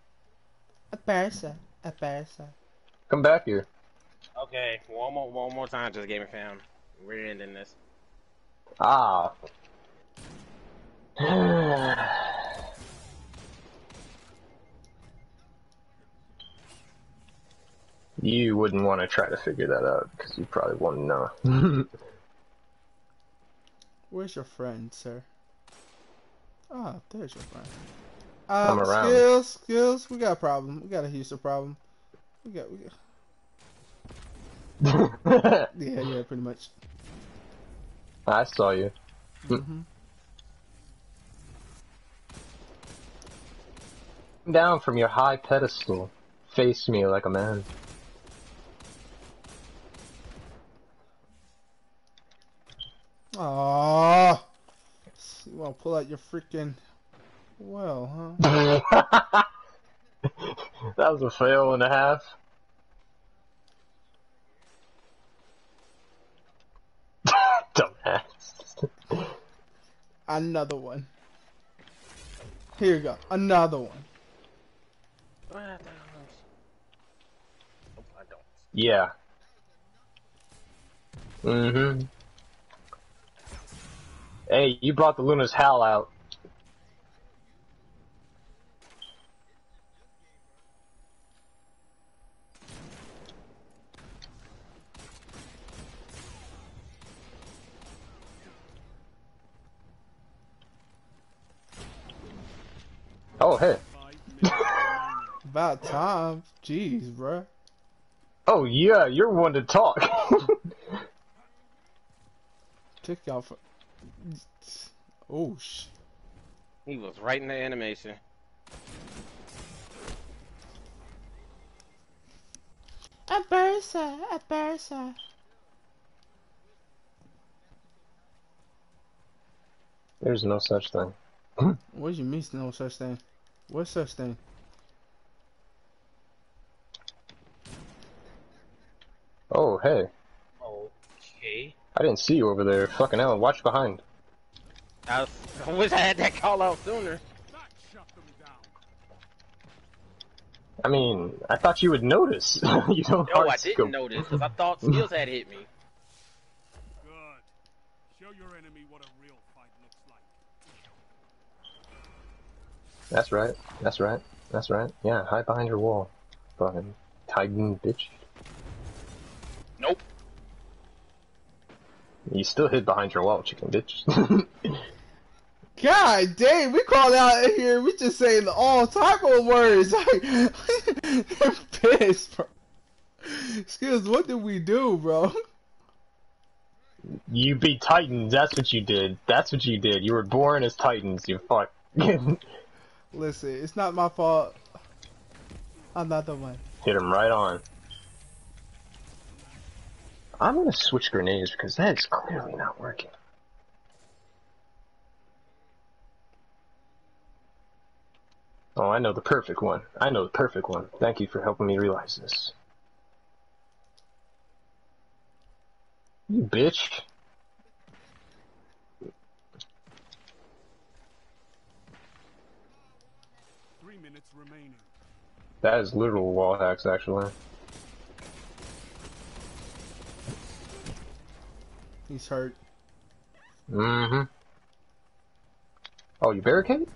A person, a person. Come back here. Okay, one more, one more time, just gaming fam. We're ending this. Ah. you wouldn't want to try to figure that out because you probably wouldn't know. Where's your friend, sir? Ah, there's your friend. Uh, I'm around. Skills, skills. We got a problem. We got a Houston problem. We got, we got. Yeah, yeah, pretty much. I saw you. Mm -hmm. Down from your high pedestal. Face me like a man. Aww. To pull out your freaking well, huh? that was a fail and a half. Dumbass. Another one. Here you go. Another one. What the hell is- Nope, I don't. Yeah. Mm-hmm. Hey, you brought the Luna's Howl out. Oh, hey. Five minutes remaining. About time. Jeez, bruh. Oh, yeah, you're one to talk. Took y'all for. Oh, sh. He was right in the animation. A bursa, a bursa. There's no such thing. What do you mean no such thing? What such thing? Oh, hey. Okay. I didn't see you over there. Fucking hell, watch behind. I, I wish I had that call out sooner. That shut them down. I mean, I thought you would notice. you don't No, I didn't notice because I thought skills had hit me. Good. Show your enemy what a real fight looks like. That's right. That's right. That's right. Yeah, hide behind your wall. Fucking Titan bitch. Nope. You still hid behind your wall, chicken bitch. God dang, we call out here. We just saying all type of words. Like, I'm pissed, bro. Skills, what did we do, bro? you beat Titans. That's what you did. That's what you did. You were born as Titans. You fuck. Listen, it's not my fault. I'm not the one. Hit him right on. I'm gonna switch grenades because that is clearly not working. Oh, I know the perfect one. I know the perfect one. Thank you for helping me realize this. You bitch. Three minutes remaining. That is literal wall hacks, actually. He's hurt. Mm-hmm. Oh, you barricade?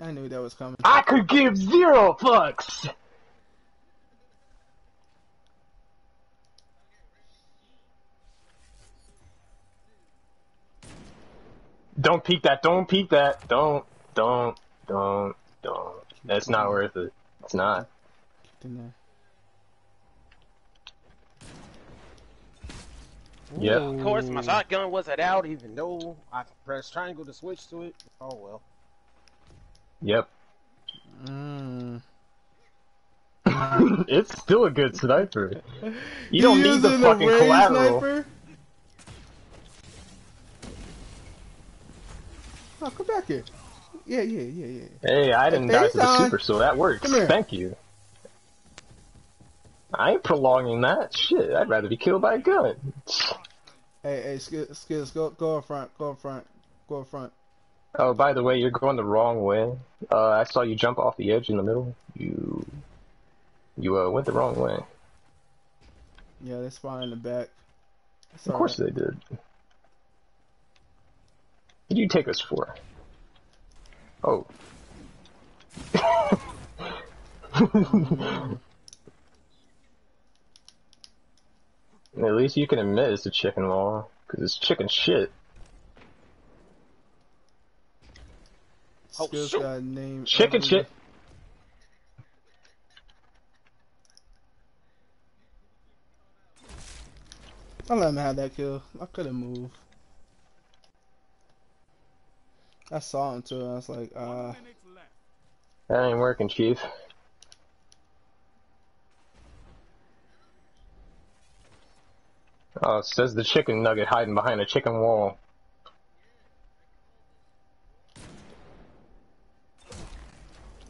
I knew that was coming. I could give zero fucks! Don't peek that, don't peek that, don't, don't, don't, don't. That's not worth it. It's not. Get in there. Yep. Of course, my shotgun wasn't out, even though I pressed triangle to switch to it. Oh well. Yep. Mm. it's still a good sniper. You don't need the fucking collateral. Sniper? Oh, come back here. Yeah, yeah, yeah, yeah. Hey, I didn't die to the son. super, so that works. Thank you. I ain't prolonging that. Shit, I'd rather be killed by a gun. Hey, hey, skills, skills, go, go in front, go in front, go in front. Oh, by the way, you're going the wrong way. Uh, I saw you jump off the edge in the middle. You, you uh, went the wrong way. Yeah, they spawn in the back. Of course they did. What did you take us for? Oh. At least you can admit it's a chicken wall, because it's chicken shit. Oh, Skills shoot. got name. Chicken shit. I let him have that kill. I couldn't move. I saw him too. I was like, uh, One minute left. That ain't working, Chief. Oh, it says the chicken nugget hiding behind a chicken wall.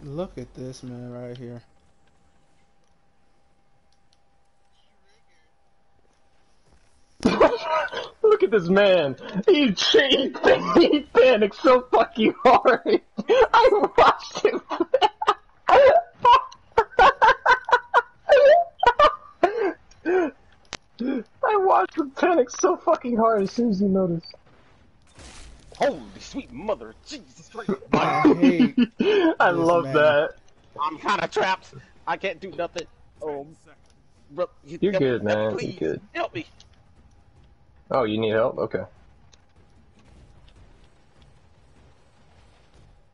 Look at this man right here. Look at this man. He he, he panicked so fucking hard. I watched him. I watched him panic so fucking hard as soon as he noticed. Holy sweet mother, Jesus Christ! I hate. I love man. that. I'm kind of trapped. I can't do nothing. Oh, bro, you, You're help good, me, man. You're good. help me. Oh, you need help? Okay.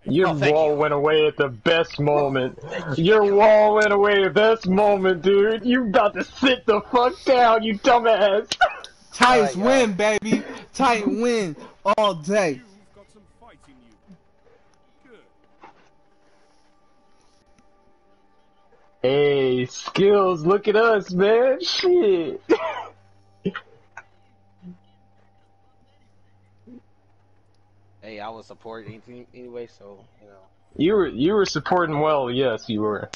Your Oh, thank wall you. went away at the best moment. Your wall went away at the best moment, dude. You about to sit the fuck down, you dumbass. Titans Alright, win, baby. Titan win all day. You've got some fight in you. Good. Hey, skills, look at us, man. Shit. Hey, I was supporting anyway, so you know. You were you were supporting well, yes, you were.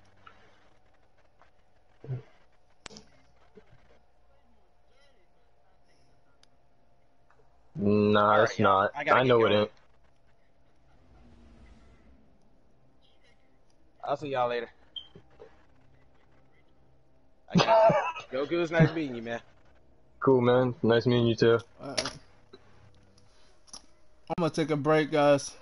Nah, it's Alright, not. I I get know it ain't. I'll see y'all later. I got you. Goku, it's nice meeting you, man. Cool, man. Nice meeting you too. Uh, I'm gonna take a break, guys.